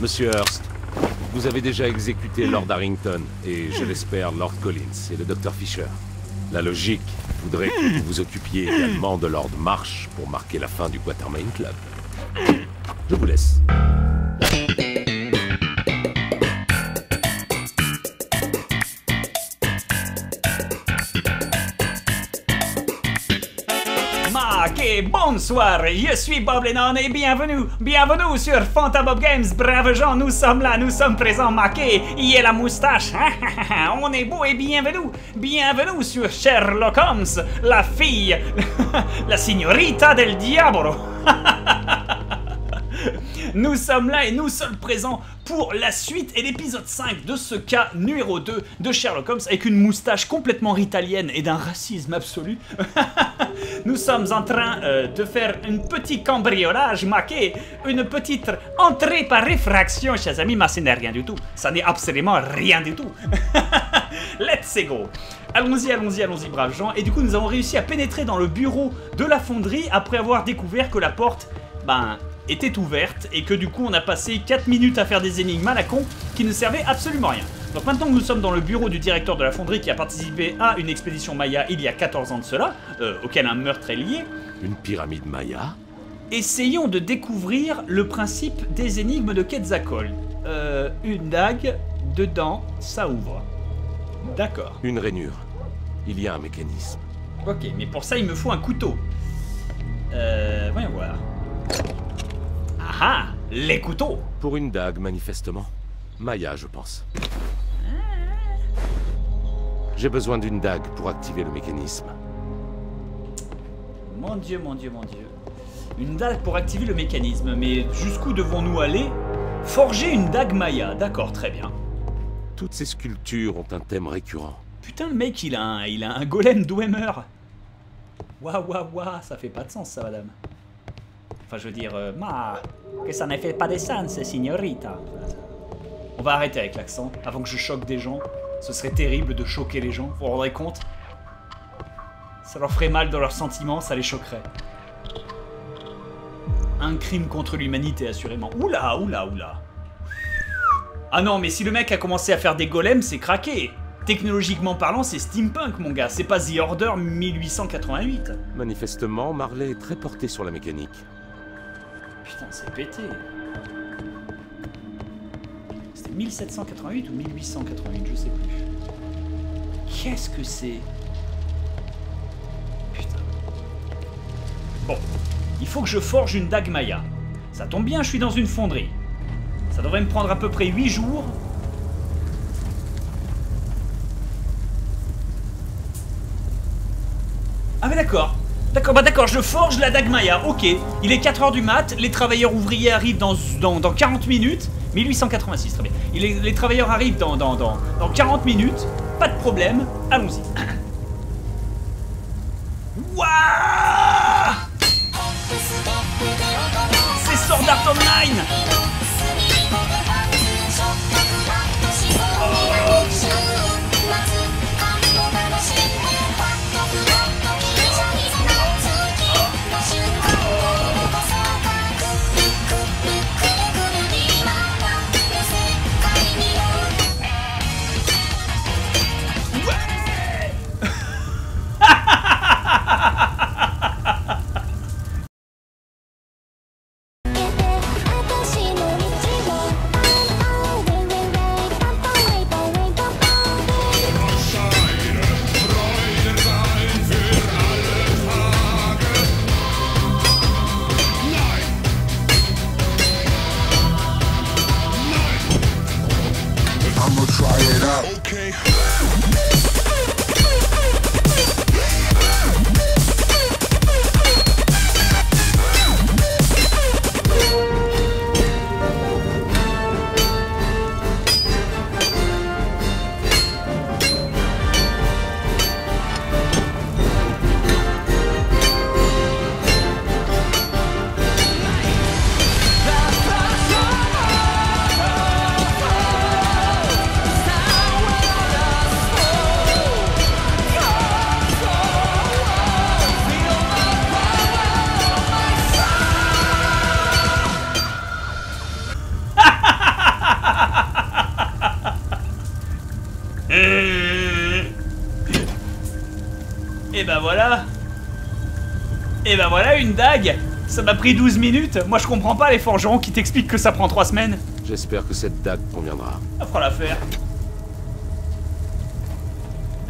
Monsieur Hurst, vous avez déjà exécuté Lord Harrington et, je l'espère, Lord Collins et le Dr Fisher. La logique voudrait que vous vous occupiez également de Lord Marsh pour marquer la fin du Quatermain Club. Je vous laisse. Bonsoir, je suis Bob Lennon et bienvenue, bienvenue sur Phantom Games, braves gens, nous sommes là, nous sommes présents, maqués, y est la moustache, on est beau et bienvenue, bienvenue sur Sherlock Holmes, la fille, la signorita del diabolo. Nous sommes là et nous sommes présents pour la suite et l'épisode 5 de ce cas numéro 2 de Sherlock Holmes avec une moustache complètement italienne et d'un racisme absolu. nous sommes en train euh, de faire un petit cambriolage maqué, une petite entrée par réfraction, chers amis, mais ce n'est rien du tout. Ça n'est absolument rien du tout. Let's go Allons-y, allons-y, allons-y, braves gens. Et du coup, nous avons réussi à pénétrer dans le bureau de la fonderie après avoir découvert que la porte, ben, était ouverte et que du coup on a passé 4 minutes à faire des énigmes à la con qui ne servaient absolument rien. Donc maintenant que nous sommes dans le bureau du directeur de la fonderie qui a participé à une expédition Maya il y a 14 ans de cela, euh, auquel un meurtre est lié, Une pyramide Maya essayons de découvrir le principe des énigmes de Quetzalcoatl. Euh, une dague, dedans, ça ouvre. D'accord. Une rainure. Il y a un mécanisme. Ok, mais pour ça il me faut un couteau. Euh, voyons voir. Ah ah Les couteaux Pour une dague, manifestement. Maya, je pense. J'ai besoin d'une dague pour activer le mécanisme. Mon dieu, mon dieu, mon dieu. Une dague pour activer le mécanisme, mais jusqu'où devons-nous aller Forger une dague Maya, d'accord, très bien. Toutes ces sculptures ont un thème récurrent. Putain, le mec, il a un, il a un golem Dwemer. Waouh, waouh, waouh, ça fait pas de sens, ça, madame. Enfin, je veux dire, euh, ma, que ça ne fait pas de sens, signorita. On va arrêter avec l'accent, avant que je choque des gens. Ce serait terrible de choquer les gens, vous vous rendrez compte? Ça leur ferait mal dans leurs sentiments, ça les choquerait. Un crime contre l'humanité, assurément. Oula, oula, oula. Ah non, mais si le mec a commencé à faire des golems, c'est craqué. Technologiquement parlant, c'est steampunk, mon gars. C'est pas The Order 1888. Manifestement, Marley est très porté sur la mécanique. Putain, c'est pété. C'était 1788 ou 1888, je sais plus. Qu'est-ce que c'est? Putain. Bon, il faut que je forge une dague Maya. Ça tombe bien, je suis dans une fonderie. Ça devrait me prendre à peu près 8 jours. Ah mais d'accord. D'accord, bah d'accord, je forge la dague Maya, ok. Il est 4h du mat, les travailleurs ouvriers arrivent dans, dans, dans 40 minutes. 1886, très bien. Les travailleurs arrivent dans, dans, dans, dans 40 minutes, pas de problème, allons-y. Waouh C'est Sword Art Online Ça m'a pris 12 minutes. Moi je comprends pas les forgerons qui t'expliquent que ça prend 3 semaines. J'espère que cette dague conviendra. Ça fera l'affaire.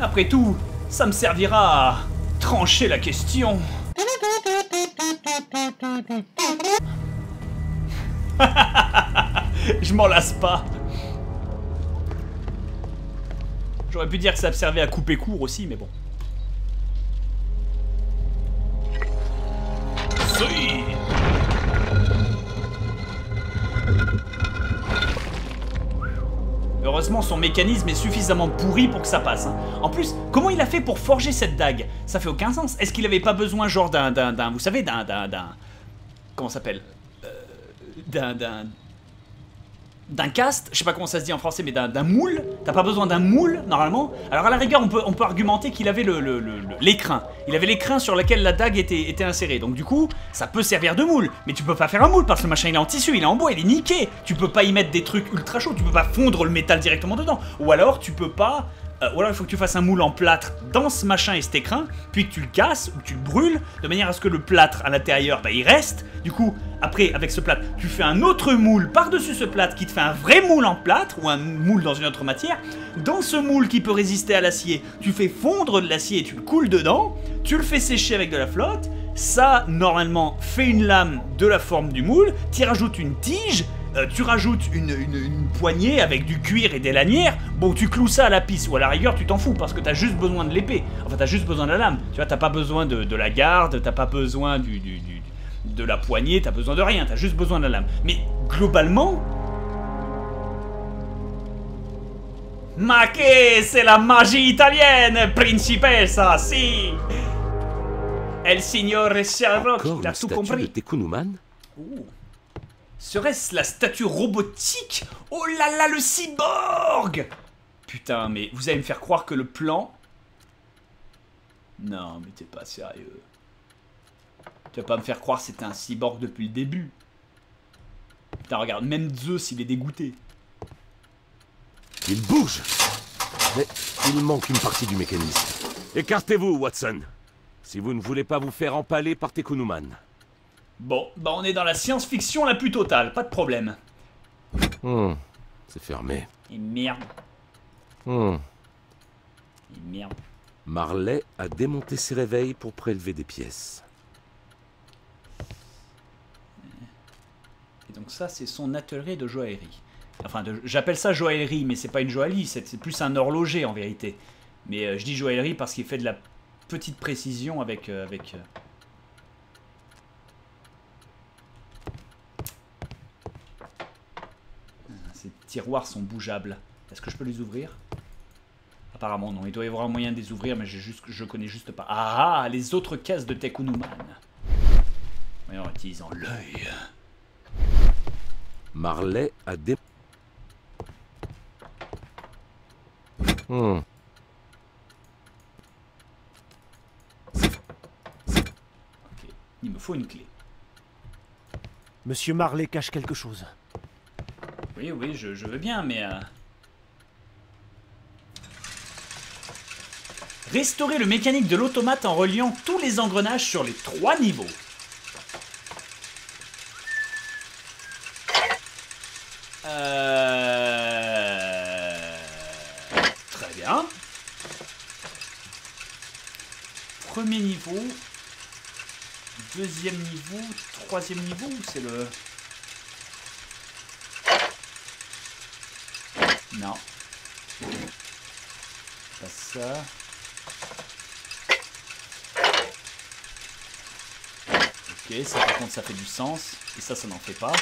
Après tout, ça me servira à trancher la question. Je m'en lasse pas. J'aurais pu dire que ça me servait à couper court aussi, mais bon. Son mécanisme est suffisamment pourri pour que ça passe. hein. En plus, comment il a fait pour forger cette dague? Ça fait aucun sens. Est-ce qu'il avait pas besoin, genre, d'un... Vous savez, d'un... Comment s'appelle? Euh, D'un... d'un cast, je sais pas comment ça se dit en français, mais d'un moule. T'as pas besoin d'un moule, normalement. Alors à la rigueur, on peut, argumenter qu'il avait le- le- l'écrin. Il avait l'écrin sur lequel la dague était, était insérée. Donc du coup, ça peut servir de moule. Mais tu peux pas faire un moule parce que le machin il est en tissu, il est en bois, il est niqué. Tu peux pas y mettre des trucs ultra chauds, tu peux pas fondre le métal directement dedans. Ou alors tu peux pas... euh, il faut que tu fasses un moule en plâtre dans ce machin et cet écrin, puis que tu le casses ou que tu le brûles, de manière à ce que le plâtre à l'intérieur, bah, il reste. Du coup, après, avec ce plâtre, tu fais un autre moule par-dessus ce plâtre qui te fait un vrai moule en plâtre ou un moule dans une autre matière. Dans ce moule qui peut résister à l'acier, tu fais fondre de l'acier et tu le coules dedans. Tu le fais sécher avec de la flotte. Ça, normalement, fait une lame de la forme du moule. Tu rajoutes une tige. Euh, tu rajoutes une, une- une poignée avec du cuir et des lanières. Bon, tu cloues ça à la pisse ou à la rigueur, tu t'en fous parce que t'as juste besoin de l'épée. Enfin, t'as juste besoin de la lame. Tu vois, t'as pas besoin de, de la garde, t'as pas besoin du, du- du- de la poignée, t'as besoin de rien, t'as juste besoin de la lame. Mais globalement. Ma che c'est la magie italienne, principessa, si El signore Sherlock, une tout statue de compris. Serait-ce la statue robotique? Oh là là, le cyborg Putain, mais vous allez me faire croire que le plan... Non, mais t'es pas sérieux. Tu vas pas me faire croire que c'était un cyborg depuis le début. Putain, regarde, même Zeus, il est dégoûté. Il bouge Mais il manque une partie du mécanisme. Écartez-vous, Watson Si vous ne voulez pas vous faire empaler par Tekunuman. Bon, bah on est dans la science-fiction la plus totale, pas de problème. Hmm, c'est fermé. Et merde, Hmm. et merde. Marley a démonté ses réveils pour prélever des pièces. Et donc ça, c'est son atelier de joaillerie. Enfin, j'appelle ça joaillerie, mais c'est pas une joaillerie, c'est c'est plus un horloger en vérité. Mais euh, je dis joaillerie parce qu'il fait de la petite précision avec... euh, avec euh, Ah, Ces tiroirs sont bougeables. Est-ce que je peux les ouvrir? Apparemment non, il doit y avoir un moyen de les ouvrir, mais juste, je connais juste pas. Ah, ah, les autres caisses de Tekunuman. Voyons, en utilisant l'œil. Marley a dé... Hmm. Ok, il me faut une clé. Monsieur Marley cache quelque chose. Oui, oui, je, veux bien, mais... euh, Restaurer le mécanique de l'automate en reliant tous les engrenages sur les trois niveaux. Euh... Très bien. Premier niveau. Deuxième niveau. Troisième niveau c'est le... Non. Pas ça. Ok, ça par contre ça fait du sens. Et ça, ça n'en fait pas.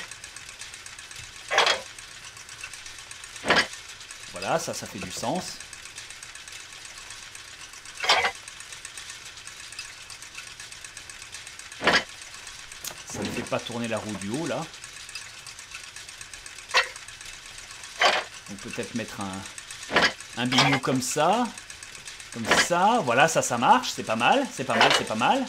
Voilà, ça, ça fait du sens. Ça ne fait pas tourner la roue du haut là. Peut-être mettre un, un bignou comme ça. Comme ça. Voilà, ça, ça marche. C'est pas mal. C'est pas mal, c'est pas mal.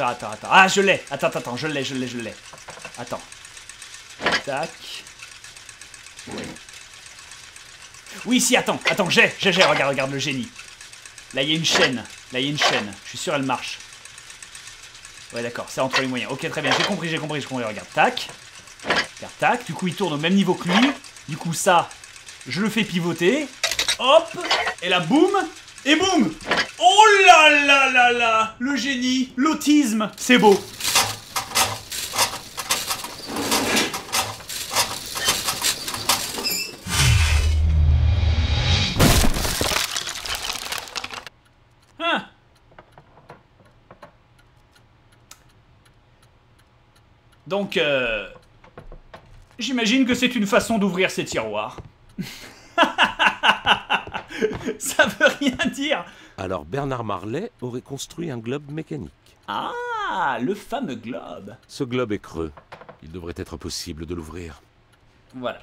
Attends, attends, attends. Ah, je l'ai. Attends, attends, je l'ai, je l'ai, je l'ai. Attends. Tac. Oui. Oui, si, attends, attends, j'ai, j'ai, j'ai, regarde, regarde le génie. Là, il y a une chaîne. Là, il y a une chaîne. Je suis sûr, elle marche. Ouais, d'accord, c'est entre les moyens. Ok, très bien, j'ai compris, j'ai compris, j'ai compris. Regarde, tac. Regarde, tac. Du coup, il tourne au même niveau que lui. Du coup, ça, je le fais pivoter. Hop Et là, boum Et boum Oh là là là là. Le génie L'autisme C'est beau. Hein. Donc, euh, J'imagine que c'est une façon d'ouvrir ces tiroirs. Ça veut rien dire Alors Bernard Marley aurait construit un globe mécanique. Ah, le fameux globe. Ce globe est creux. Il devrait être possible de l'ouvrir. Voilà.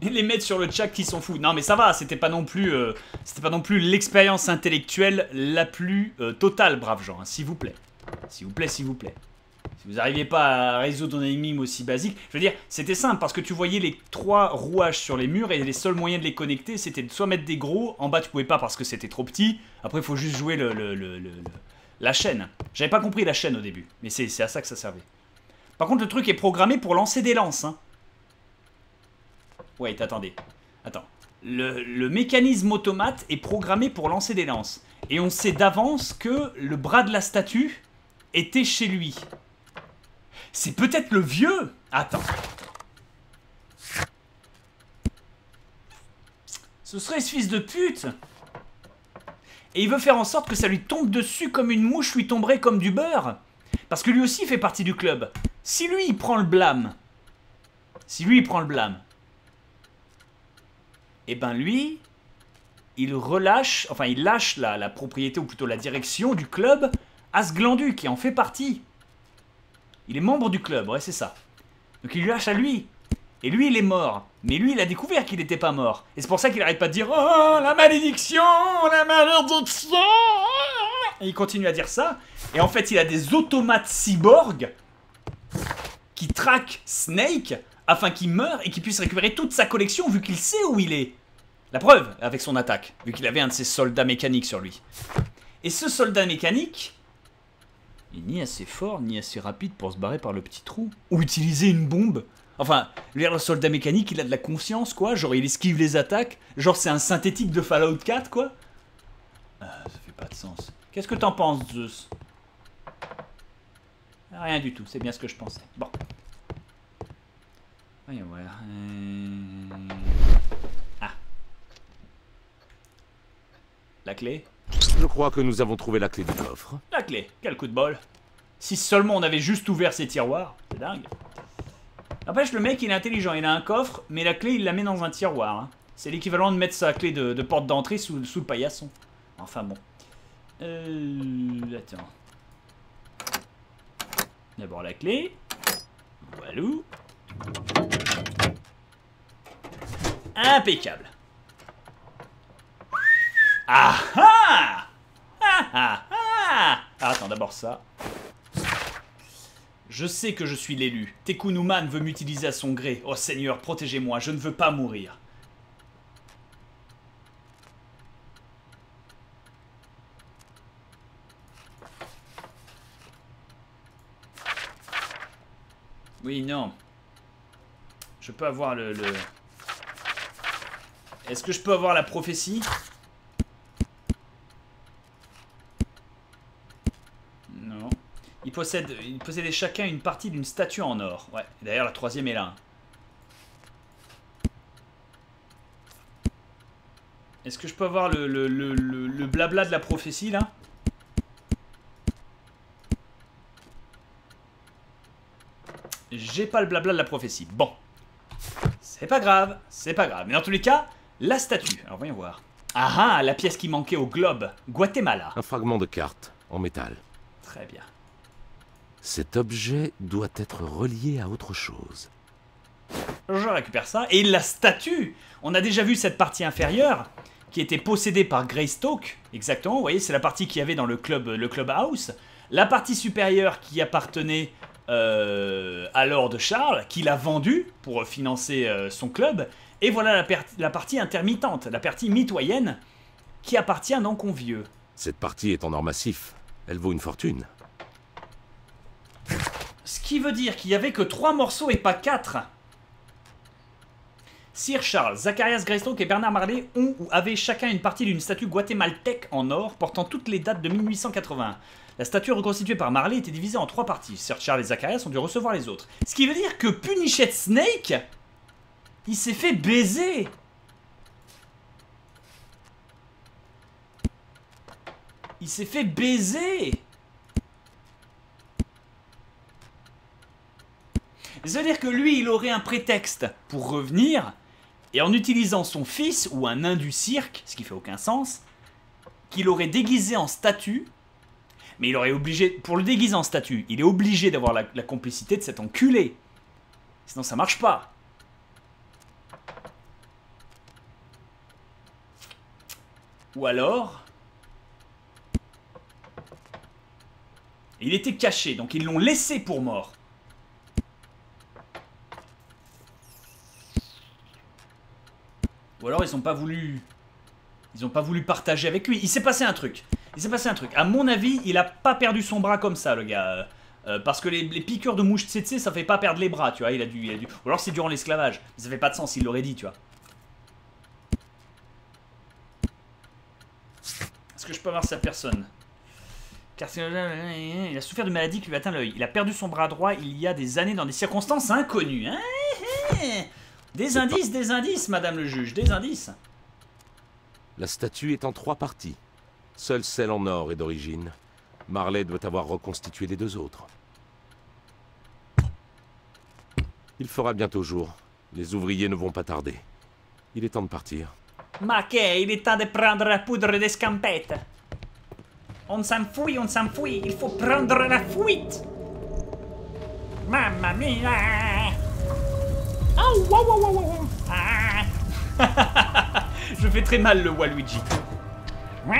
Et les mettre sur le chat qui s'en foutent. Non mais ça va, c'était pas non plus, euh, c'était pas non plus l'expérience intellectuelle la plus euh, totale, brave gens, hein, s'il vous plaît. S'il vous plaît, s'il vous plaît. Vous n'arriviez pas à résoudre un énigme aussi basique, je veux dire, c'était simple parce que tu voyais les trois rouages sur les murs et les seuls moyens de les connecter, c'était de soit mettre des gros, en bas tu pouvais pas parce que c'était trop petit, après il faut juste jouer le, la chaîne. J'avais pas compris la chaîne au début, mais c'est à ça que ça servait. Par contre, le truc est programmé pour lancer des lances. Hein. Wait, attendez. Attends. Le, le mécanisme automate est programmé pour lancer des lances. Et on sait d'avance que le bras de la statue était chez lui. C'est peut-être le vieux Attends. Ce serait ce fils de pute Et il veut faire en sorte que ça lui tombe dessus comme une mouche lui tomberait comme du beurre. Parce que lui aussi fait partie du club. Si lui, il prend le blâme, si lui, il prend le blâme, eh ben lui, il relâche, enfin il lâche la, la propriété, ou plutôt la direction du club à ce glandu qui en fait partie. Il est membre du club, ouais, c'est ça. Donc il lui lâche à lui. Et lui, il est mort. Mais lui, il a découvert qu'il n'était pas mort. Et c'est pour ça qu'il arrête pas de dire Oh, la malédiction La malédiction Et il continue à dire ça. Et en fait, il a des automates cyborgs qui traquent Snake afin qu'il meure et qu'il puisse récupérer toute sa collection vu qu'il sait où il est. La preuve, avec son attaque, vu qu'il avait un de ses soldats mécaniques sur lui. Et ce soldat mécanique, ni assez fort, ni assez rapide pour se barrer par le petit trou. Ou utiliser une bombe. Enfin, le soldat mécanique, il a de la conscience, quoi. Genre, il esquive les attaques. Genre, c'est un synthétique de Fallout 4, quoi. Ah, ça fait pas de sens. Qu'est-ce que t'en penses, Zeus? Rien du tout, c'est bien ce que je pensais. Bon. Voyons voir. Euh, ah. La clé? Je crois que nous avons trouvé la clé du coffre. La clé Quel coup de bol Si seulement on avait juste ouvert ces tiroirs, c'est dingue. N'empêche, le mec, il est intelligent. Il a un coffre, mais la clé, il la met dans un tiroir. Hein. C'est l'équivalent de mettre sa clé de, porte d'entrée sous, le paillasson. Enfin bon. Euh... Attends. D'abord la clé. Voilà. Impeccable. Ah ah Ah ah ah Attends, d'abord ça. Je sais que je suis l'élu. Tekunuman veut m'utiliser à son gré. Oh Seigneur, protégez-moi, je ne veux pas mourir. Oui, non. Je peux avoir le... le... Est-ce que je peux avoir la prophétie? Possède, ils possédaient chacun une partie d'une statue en or. Ouais, d'ailleurs la troisième est là. Est-ce que je peux avoir le, le, le, le, blabla de la prophétie là? J'ai pas le blabla de la prophétie. Bon. C'est pas grave, c'est pas grave. Mais dans tous les cas, la statue. Alors voyons voir. Ah ah, la pièce qui manquait au globe. Guatemala. Un fragment de carte, en métal. Très bien. Cet objet doit être relié à autre chose. Je récupère ça. Et la statue On a déjà vu cette partie inférieure qui était possédée par Greystoke. Exactement, vous voyez, c'est la partie qu'il y avait dans le club, le club house. la partie supérieure qui appartenait euh, à Lord Charles, qu'il a vendue pour financer euh, son club, et voilà la partie intermittente, la partie mitoyenne, qui appartient donc aux vieux. Cette partie est en or massif. Elle vaut une fortune. Ce qui veut dire qu'il y avait que trois morceaux et pas quatre. Sir Charles, Zacharias Greystoke et Bernard Marley ont ou avaient chacun une partie d'une statue guatémaltèque en or portant toutes les dates de 1881. La statue reconstituée par Marley était divisée en trois parties. Sir Charles et Zacharias ont dû recevoir les autres. Ce qui veut dire que Punished Snake, il s'est fait baiser. Il s'est fait baiser. Ça veut dire que lui, il aurait un prétexte pour revenir, et en utilisant son fils ou un nain du cirque, ce qui fait aucun sens, qu'il aurait déguisé en statue, mais il aurait obligé, pour le déguiser en statue, il est obligé d'avoir la, la complicité de cet enculé. Sinon ça marche pas. Ou alors... Il était caché, donc ils l'ont laissé pour mort. Ou alors ils ont pas voulu. Ils ont pas voulu partager avec lui. Il s'est passé un truc. Il s'est passé un truc. À mon avis, il a pas perdu son bras comme ça, le gars. Euh, euh, parce que les, les piqûres de mouches tsetse, ça fait pas perdre les bras, tu vois. Il a dû, il a dû... Ou alors c'est durant l'esclavage. Ça fait pas de sens, il l'aurait dit, tu vois. Est-ce que je peux avoir sa personne? Il a souffert de maladie qui lui atteint l'œil. Il a perdu son bras droit il y a des années dans des circonstances inconnues. Des indices, des indices, madame le juge, des indices. La statue est en trois parties. Seule celle en or est d'origine. Marley doit avoir reconstitué les deux autres. Il fera bientôt jour. Les ouvriers ne vont pas tarder. Il est temps de partir. Ma che, il est temps de prendre la poudre d'escampette. On s'enfuit, on s'enfuit, il faut prendre la fuite. Mamma mia. Au, wow, wow, wow, wow. Ah. Je fais très mal le Waluigi.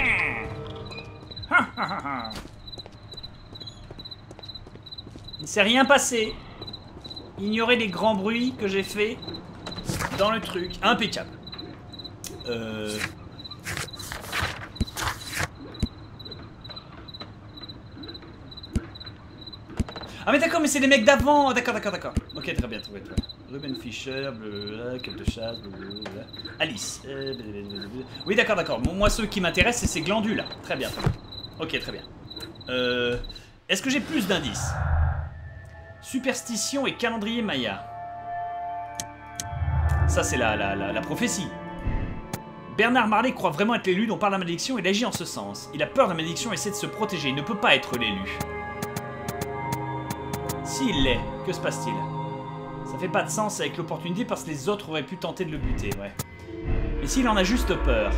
Il ne s'est rien passé. Ignorez les grands bruits que j'ai fait dans le truc. Impeccable. Euh... Ah mais d'accord, mais c'est les mecs d'avant D'accord, d'accord, d'accord. Ok, très bien, très bien. très bien. Ruben Fischer, blablabla, quête de chasse. Alice. euh. Oui, d'accord, d'accord. Moi, ceux qui m'intéressent, c'est ces glandules. Très bien, très bien. Ok, très bien. Euh... Est-ce que j'ai plus d'indices? Superstition et calendrier Maya. Ça, c'est la, la prophétie. Bernard Marley croit vraiment être l'élu dont parle la malédiction et il agit en ce sens. Il a peur de la malédiction et essaie de se protéger. Il ne peut pas être l'élu. S'il l'est, que se passe-t-il? Ça fait pas de sens avec l'opportunité parce que les autres auraient pu tenter de le buter, ouais. Et s'il en a juste peur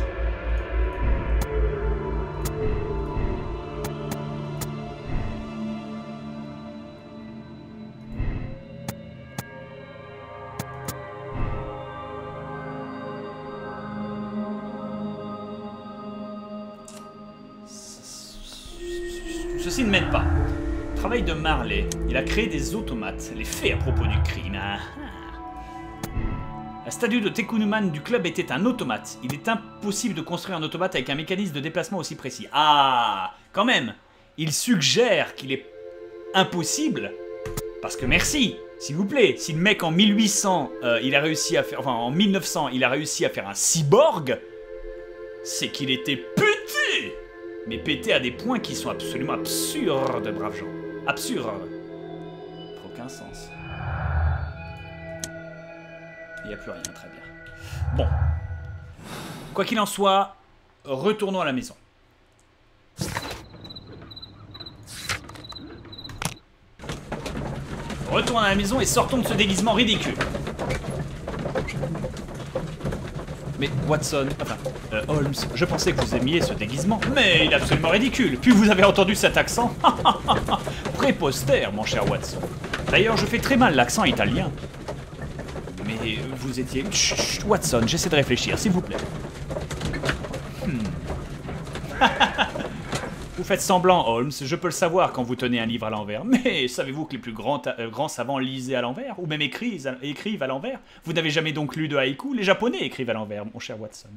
Travail de Marley. Il a créé des automates. Les faits à propos du crime. Ah. La statue de Tekunuman du club était un automate. Il est impossible de construire un automate avec un mécanisme de déplacement aussi précis. Ah, quand même. Il suggère qu'il est impossible. Parce que merci, s'il vous plaît. Si le mec en 1800, euh, il a réussi à faire, enfin en 1900, il a réussi à faire un cyborg, c'est qu'il était pété mais pété à des points qui sont absolument absurdes, braves gens. Absurdes. Pour aucun sens. Il n'y a plus rien, très bien. Bon. Quoi qu'il en soit, retournons à la maison. Retournons à la maison et sortons de ce déguisement ridicule. Mais Watson, enfin, euh, Holmes, je pensais que vous aimiez ce déguisement, mais il est absolument ridicule. Puis vous avez entendu cet accent Préposter, mon cher Watson. D'ailleurs, je fais très mal l'accent italien. Mais vous étiez... Chut, Watson, j'essaie de réfléchir, s'il vous plaît. Hmm. vous faites semblant, Holmes, je peux le savoir quand vous tenez un livre à l'envers. Mais savez-vous que les plus grands, euh, grands savants lisaient à l'envers Ou même écrivent, écrivent à l'envers? Vous n'avez jamais donc lu de haïku? Les japonais écrivent à l'envers, mon cher Watson.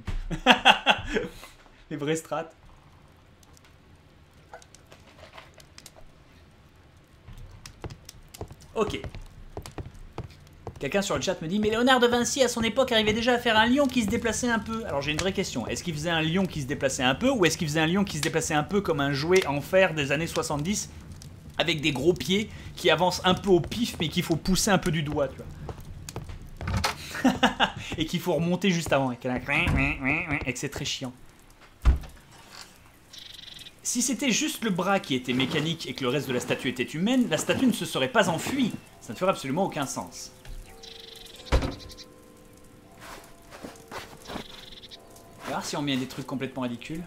les vrais strates. Ok. Quelqu'un sur le chat me dit Mais Léonard de Vinci, à son époque, arrivait déjà à faire un lion qui se déplaçait un peu. Alors j'ai une vraie question. Est-ce qu'il faisait un lion qui se déplaçait un peu Ou est-ce qu'il faisait un lion qui se déplaçait un peu comme un jouet en fer des années 70 avec des gros pieds qui avancent un peu au pif mais qu'il faut pousser un peu du doigt, tu vois? et qu'il faut remonter juste avant. Et que c'est très chiant. Si c'était juste le bras qui était mécanique et que le reste de la statue était humaine, la statue ne se serait pas enfuie. Ça ne ferait absolument aucun sens. On voir si on met des trucs complètement ridicules.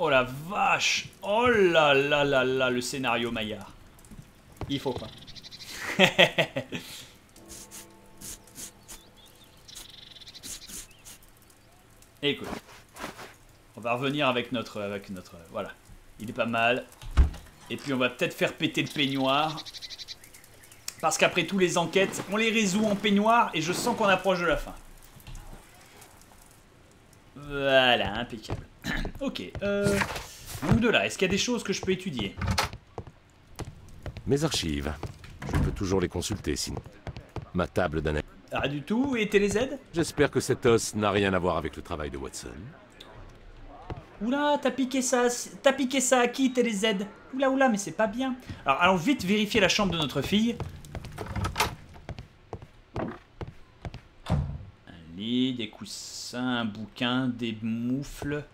Oh la vache Oh là là là là, le scénario Maillard. Il faut pas. Écoute. On va revenir avec notre... Avec notre voilà. Il est pas mal. Et puis on va peut-être faire péter le peignoir. Parce qu'après tous les enquêtes, on les résout en peignoir et je sens qu'on approche de la fin. Voilà, impeccable. ok, euh... Donc de là, est-ce qu'il y a des choses que je peux étudier? Mes archives. Je peux toujours les consulter sinon. Ma table d'analyse. Ah du tout, et TéléZ J'espère que cet os n'a rien à voir avec le travail de Watson. Oula, t'as piqué ça, t'as piqué ça à qui, TéléZ Oula, oula, mais c'est pas bien. Alors, allons vite vérifier la chambre de notre fille. Un lit, des coussins, un bouquin, des moufles,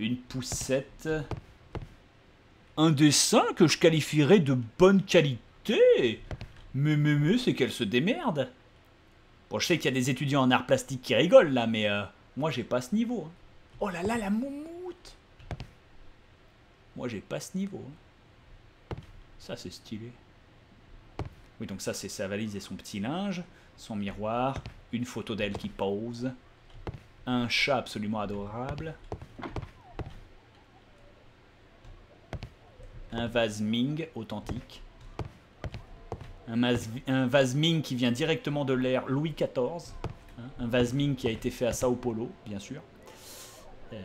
une poussette. Un dessin que je qualifierais de bonne qualité. Mais, mais, mais, c'est qu'elle se démerde. Bon, je sais qu'il y a des étudiants en art plastique qui rigolent là, mais euh, moi j'ai pas ce niveau. Hein. Oh là là, la moumoutte Moi j'ai pas ce niveau. Hein. Ça c'est stylé. Oui, donc ça c'est sa valise et son petit linge, son miroir, une photo d'elle qui pose, un chat absolument adorable, un vase Ming authentique, un, vase Ming qui vient directement de l'ère Louis XIV. Hein, un vase Ming qui a été fait à Sao Paulo, bien sûr. Euh,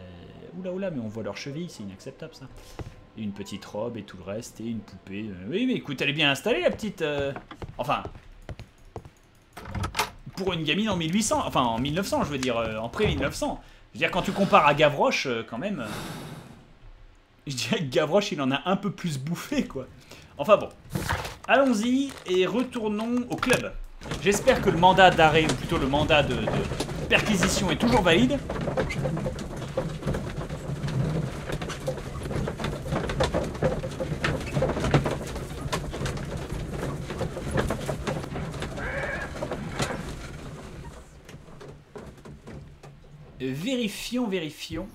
oula oula, mais on voit leurs chevilles, c'est inacceptable ça. une petite robe et tout le reste, et une poupée. Euh, oui, mais écoute, elle est bien installée, la petite... Euh, enfin... Pour une gamine en 1800, enfin en 1900, je veux dire, en pré-1900. Je veux dire, quand tu compares à Gavroche, quand même... je dirais que Gavroche, il en a un peu plus bouffé, quoi. Enfin bon. Allons-y et retournons au club. J'espère que le mandat d'arrêt, ou plutôt le mandat de, perquisition est toujours valide. Vérifions, vérifions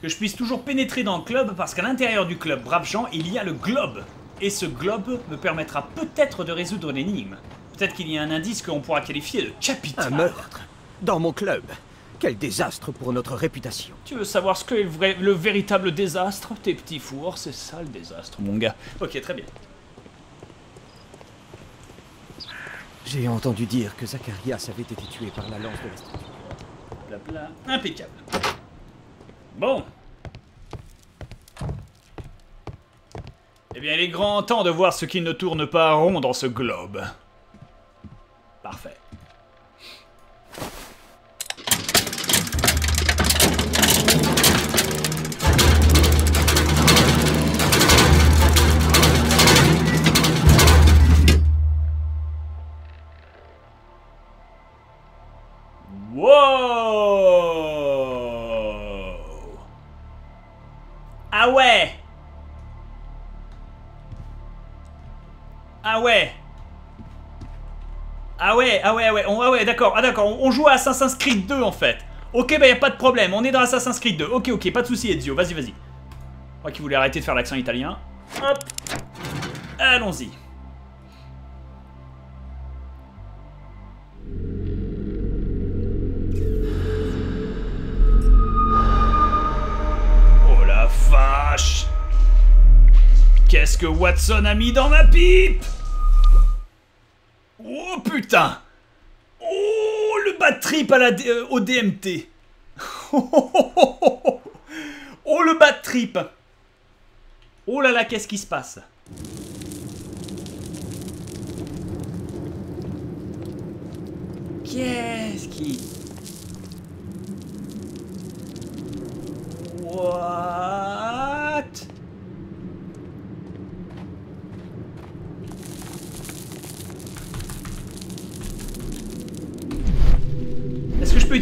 que je puisse toujours pénétrer dans le club parce qu'à l'intérieur du club Brave Jean, il y a le globe et ce globe me permettra peut-être de résoudre l'énigme. Peut-être qu'il y a un indice qu'on pourra qualifier de capital. Un meurtre Dans mon club Quel désastre pour notre réputation. Tu veux savoir ce qu'est le, le véritable désastre Tes petits fours, c'est ça le désastre, mon gars. Ok, très bien. J'ai entendu dire que Zacharias avait été tué par la lance de la statue. Blabla. Impeccable. Bon, Eh bien, il est grand temps de voir ce qui ne tourne pas rond dans ce globe. Parfait. ah ouais, Ah ouais Ah ouais, ah ouais, ah ouais, ah ouais d'accord, ah d'accord, on, joue à Assassin's Creed 2 en fait. Ok, bah y a pas de problème, on est dans Assassin's Creed 2. Ok, ok, pas de souci Ezio, vas-y, vas-y. Moi qui voulais arrêter de faire l'accent italien. Hop Allons-y. Oh la vache Qu'est-ce que Watson a mis dans ma pipe? Oh putain. Oh le bad trip à la euh, au DMT Oh le bad trip. Oh là là, qu'est-ce qui se passe? Qu'est-ce qui...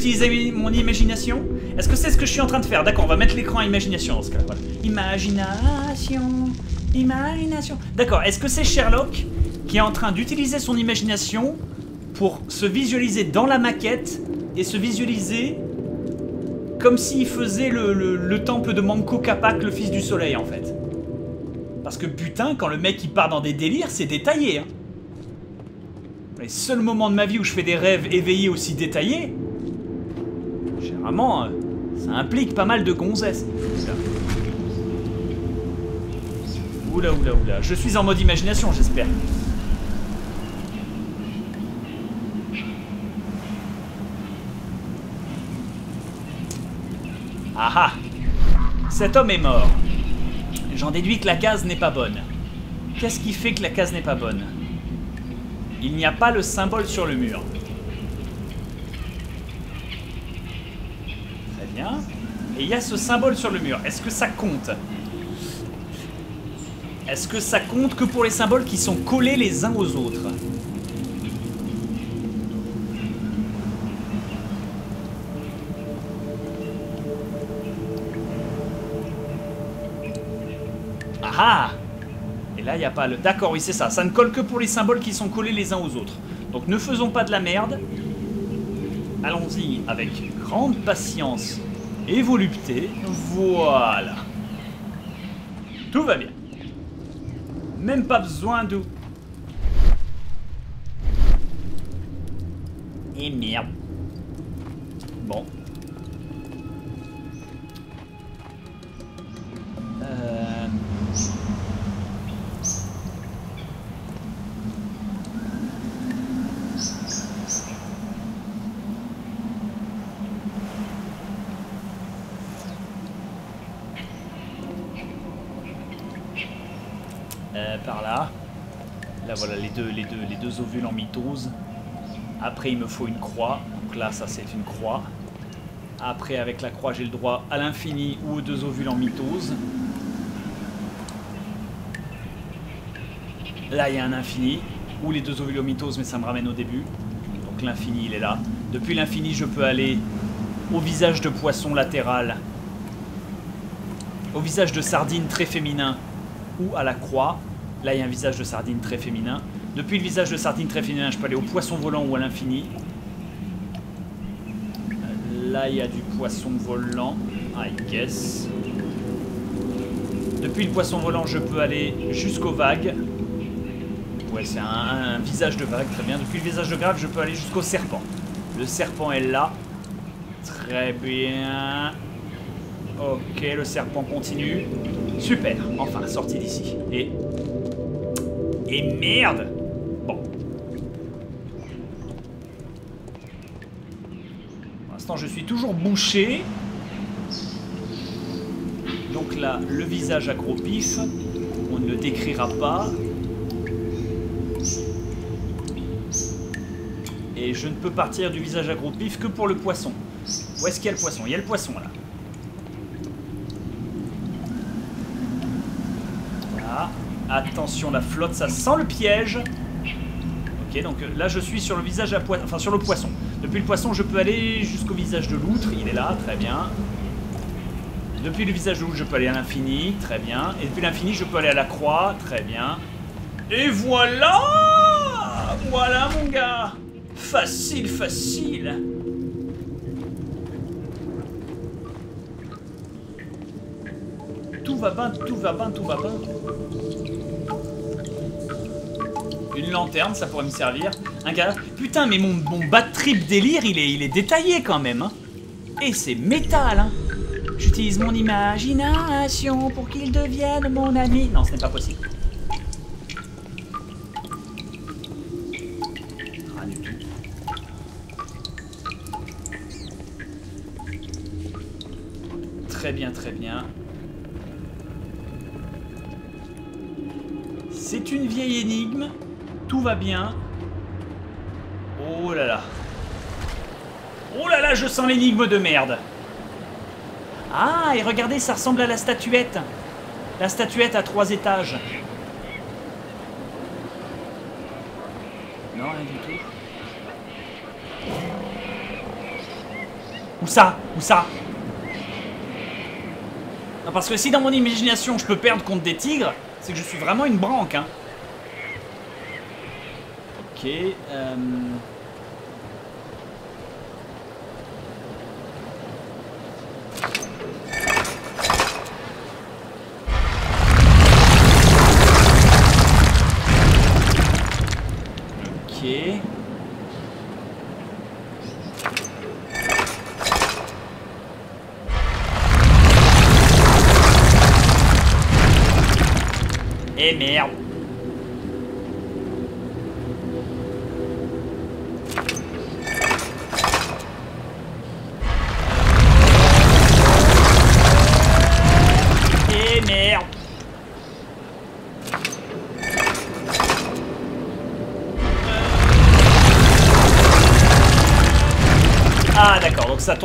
utiliser mon imagination? Est-ce que c'est ce que je suis en train de faire? D'accord, on va mettre l'écran à imagination dans ce cas. Voilà. Imagination, imagination. D'accord, est-ce que c'est Sherlock qui est en train d'utiliser son imagination pour se visualiser dans la maquette et se visualiser comme s'il faisait le temple de Manco Capac, le fils du soleil en fait? Parce que putain, quand le mec il part dans des délires, c'est détaillé. Hein. Les seuls moments de ma vie où je fais des rêves éveillés aussi détaillés, euh, ça implique pas mal de gonzesses. Oula, oula, oula. Je suis en mode imagination, j'espère. Ah ah Cet homme est mort. J'en déduis que la case n'est pas bonne. Qu'est-ce qui fait que la case n'est pas bonne? Il n'y a pas le symbole sur le mur. Très bien. Et il y a ce symbole sur le mur. Est-ce que ça compte? Est-ce que ça compte que pour les symboles qui sont collés les uns aux autres? Ah ah Et là, il n'y a pas le... D'accord, oui, c'est ça. Ça ne colle que pour les symboles qui sont collés les uns aux autres. Donc ne faisons pas de la merde. Allons-y avec grande patience et volupté. Voilà. Tout va bien. Même pas besoin de... Et merde. Euh, par là. Là voilà les deux, les, deux, les deux ovules en mitose. Après il me faut une croix. Donc là ça c'est une croix. Après avec la croix j'ai le droit à l'infini ou aux deux ovules en mitose. Là il y a un infini. Ou les deux ovules en mitose mais ça me ramène au début. Donc l'infini il est là. Depuis l'infini je peux aller au visage de poisson latéral. Au visage de sardine très féminin ou à la croix. Là, il y a un visage de sardine très féminin. Depuis le visage de sardine très féminin, je peux aller au poisson volant ou à l'infini. Euh, Là, il y a du poisson volant, I guess. Depuis le poisson volant, je peux aller jusqu'aux vagues. Ouais, c'est un, visage de vague, très bien. Depuis le visage de grave, je peux aller jusqu'au serpent. Le serpent est là. Très bien. Ok, le serpent continue. Super, enfin, sorti d'ici. Et... Et merde Bon. Pour l'instant, je suis toujours bouché. Donc là, le visage à gros pif. On ne le décrira pas. Et je ne peux partir du visage à gros pif que pour le poisson. Où est-ce qu'il y a le poisson? Il y a le poisson là. Voilà. Attention, la flotte, ça sent le piège. Ok, donc euh, là, je suis sur le visage à poisson, enfin sur le poisson. Depuis le poisson, je peux aller jusqu'au visage de l'outre. Il est là, très bien. Depuis le visage de l'outre, je peux aller à l'infini, très bien. Et depuis l'infini, je peux aller à la croix, très bien. Et voilà Voilà, mon gars Facile, facile Tout va bien, tout va bien, tout va bien. Une lanterne, ça pourrait me servir. Un gars. Putain, mais mon, mon bad trip délire, il est, il est détaillé quand même. Hein. Et c'est métal. Hein. J'utilise mon imagination pour qu'il devienne mon ami. Non, ce n'est pas possible. Rien du tout. Très bien, très bien. C'est une vieille énigme. Tout va bien. Oh là là. Oh là là, je sens l'énigme de merde. Ah, et regardez, ça ressemble à la statuette. La statuette à trois étages. Non, rien du tout. Où ça? Où ça? Non, parce que si dans mon imagination je peux perdre contre des tigres, c'est que je suis vraiment une branque, hein. Ok, euh...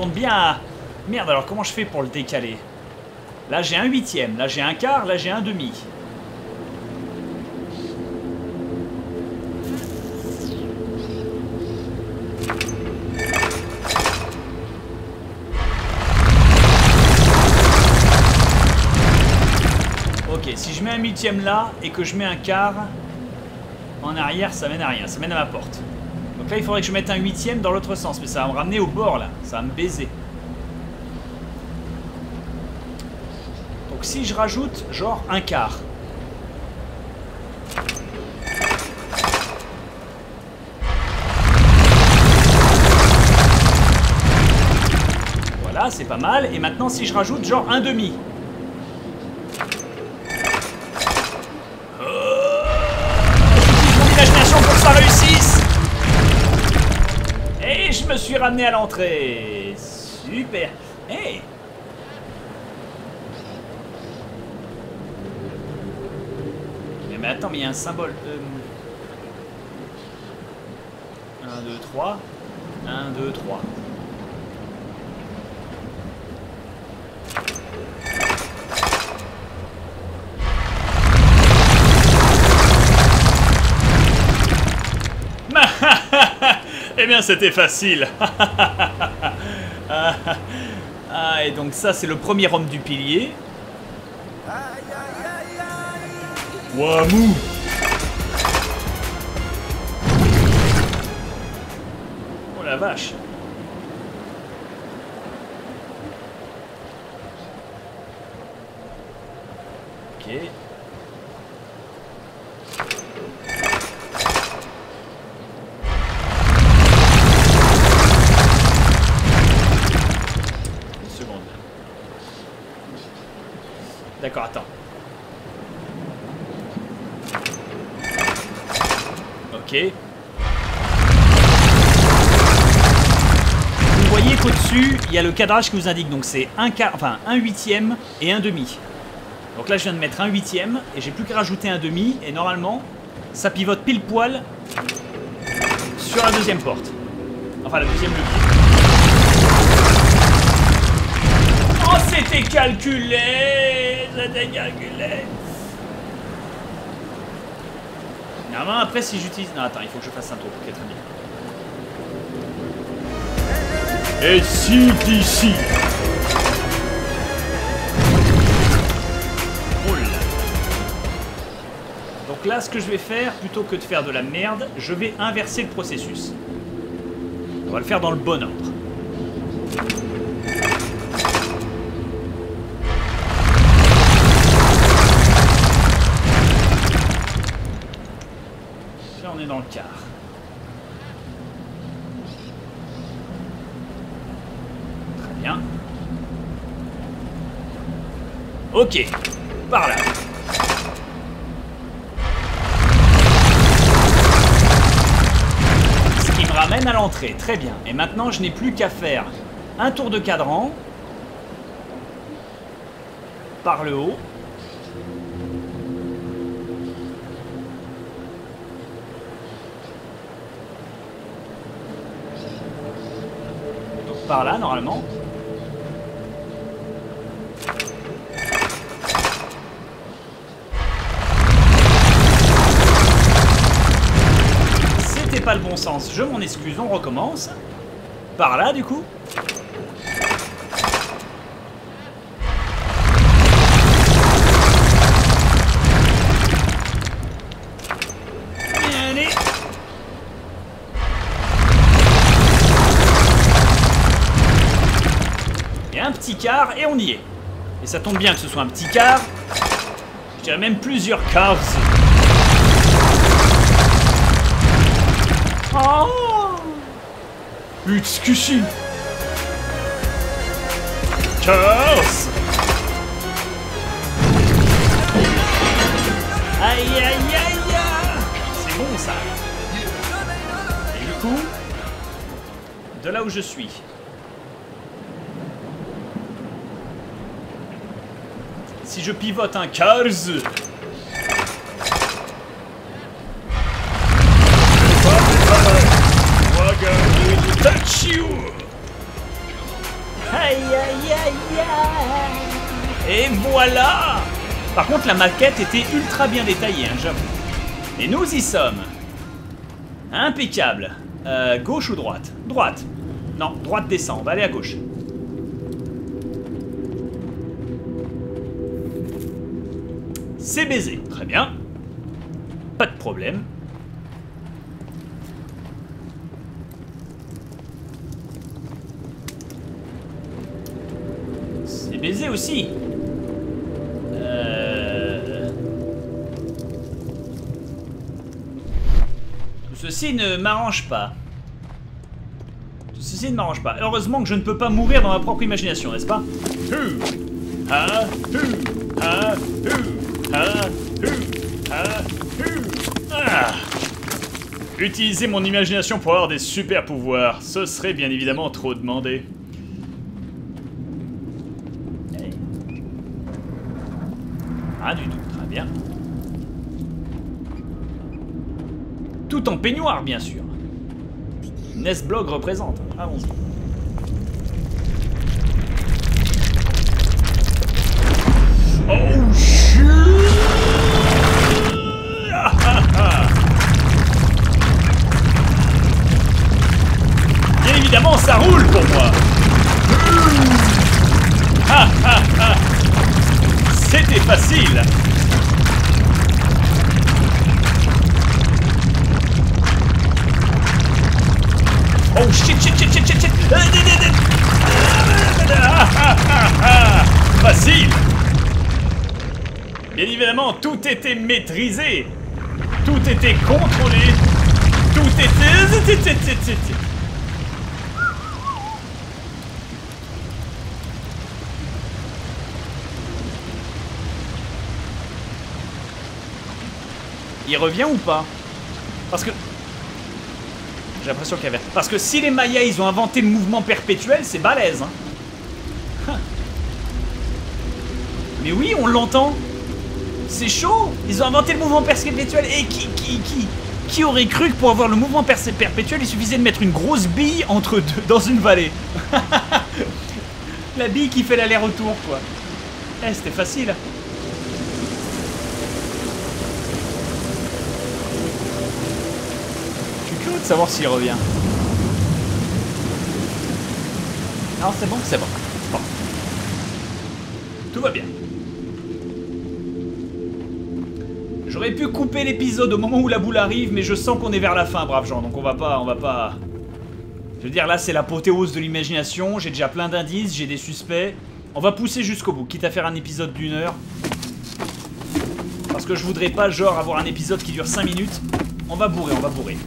bien à... Merde, alors comment je fais pour le décaler? Là j'ai un huitième, là j'ai un quart, là j'ai un demi. Ok, si je mets un huitième là et que je mets un quart en arrière, ça mène à rien, ça mène à ma porte. Donc là, il faudrait que je mette un huitième dans l'autre sens, mais ça va me ramener au bord là, ça va me baiser. Donc si je rajoute genre un quart. Voilà, c'est pas mal. Et maintenant, si je rajoute genre un demi. Ramené à l'entrée. Super. Hey. Mais, mais attends, mais il y a un symbole. 1, 2, 3. 1, 2, 3. Eh bien, c'était facile. ah, et donc ça, c'est le premier homme du pilier. Wamou Oh la vache Ok. Attends. Ok. Vous voyez qu'au-dessus, il y a le cadrage qui vous indique. Donc c'est un enfin un huitième et un demi. Donc là, je viens de mettre un huitième et j'ai plus qu'à rajouter un demi. Et normalement, ça pivote pile poil sur la deuxième porte. Enfin, la deuxième levier. Oh, C'était calculé Normalement, après, si j'utilise... Non, attends, il faut que je fasse un tour. Ok, très bien. Et si d'ici Oh. Donc là, ce que je vais faire, plutôt que de faire de la merde, je vais inverser le processus. On va le faire dans le bon ordre. Quart. Très bien. Ok, par là. Ce qui me ramène à l'entrée, très bien. Et maintenant, je n'ai plus qu'à faire un tour de cadran par le haut. Par là, normalement. C'était pas le bon sens, je m'en excuse, on recommence. Par là, du coup. Petit quart, et on y est. Et ça tombe bien que ce soit un petit quart. Je dirais même plusieurs quarts. Oh Excusez Chaos Aïe aïe aïe C'est bon ça Et du coup, de là où je suis. Si je pivote un Cars, Touch you Aïe aïe aïe aïe Et voilà Par contre la maquette était ultra bien détaillée, hein, j'avoue. Et nous y sommes. Impeccable. Euh, gauche ou droite? Droite. Non, droite descend, on va aller à gauche. C'est baisé, très bien. Pas de problème. C'est baisé aussi. Euh... Tout ceci ne m'arrange pas. Tout ceci ne m'arrange pas. Heureusement que je ne peux pas mourir dans ma propre imagination, n'est-ce pas? Ha Hu Ah Utiliser mon imagination pour avoir des super pouvoirs, ce serait bien évidemment trop demandé. Ah du tout, très bien. Tout en peignoir, bien sûr. Nesblog représente. Allons-y. Facile Oh shit shit shit shit shit shit. Ah, ah, ah, ah. Facile. Bien évidemment, tout était maîtrisé. Tout était contrôlé. Tout était... Il revient ou pas Parce que... J'ai l'impression qu'il y avait... Parce que si les Mayas, ils ont inventé le mouvement perpétuel, c'est balèze. Hein. Hein. Mais oui, on l'entend. C'est chaud. Ils ont inventé le mouvement perpétuel. Et qui, qui, qui, qui aurait cru que pour avoir le mouvement perpétuel, il suffisait de mettre une grosse bille entre deux dans une vallée? La bille qui fait l'aller-retour, quoi. Eh, c'était facile. Savoir s'il revient. Non, c'est bon, c'est bon. Tout va bien. J'aurais pu couper l'épisode au moment où la boule arrive, mais je sens qu'on est vers la fin, braves gens, donc on va pas, on va pas... Je veux dire, là, c'est l'apothéose de l'imagination, j'ai déjà plein d'indices, j'ai des suspects. On va pousser jusqu'au bout, quitte à faire un épisode d'une heure. Parce que je voudrais pas, genre, avoir un épisode qui dure 5 minutes. On va bourrer, on va bourrer.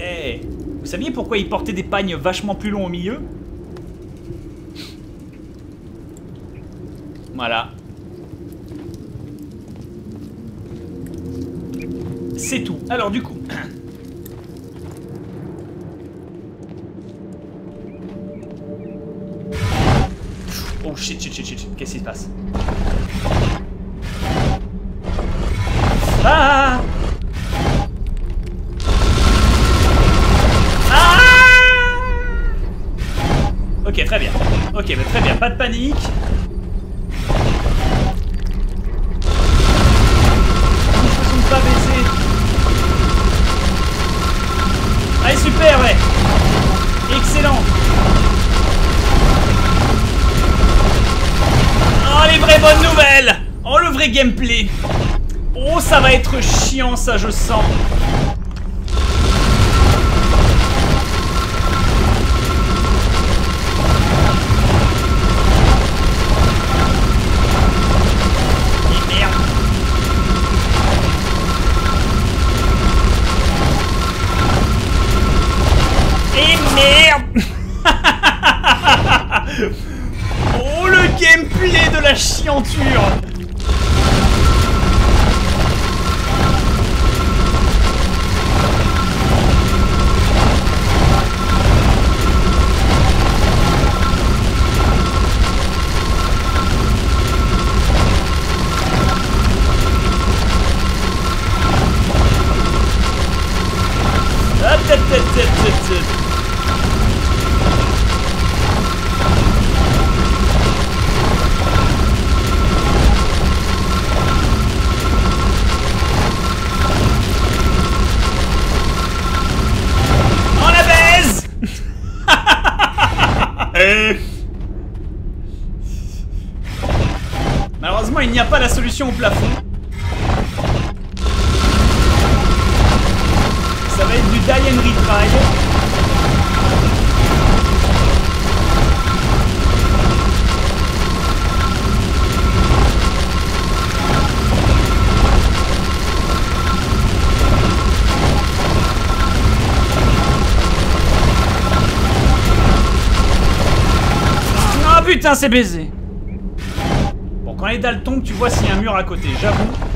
Eh, vous saviez pourquoi il portait des pagnes vachement plus longs au milieu Voilà. C'est tout. Alors du coup... Oh shit, shit, shit, shit. Qu'est-ce qui se passe Pas de panique. Ne faisons pas baiser. Allez, super, ouais. Excellent. Oh, les vraies bonnes nouvelles Oh, le vrai gameplay Oh, ça va être chiant, ça, je sens. Solution au plafond. Ça va être du die and retry. Ah putain, c'est baisé. Quand les tu vois s'il y a un mur à côté, j'avoue.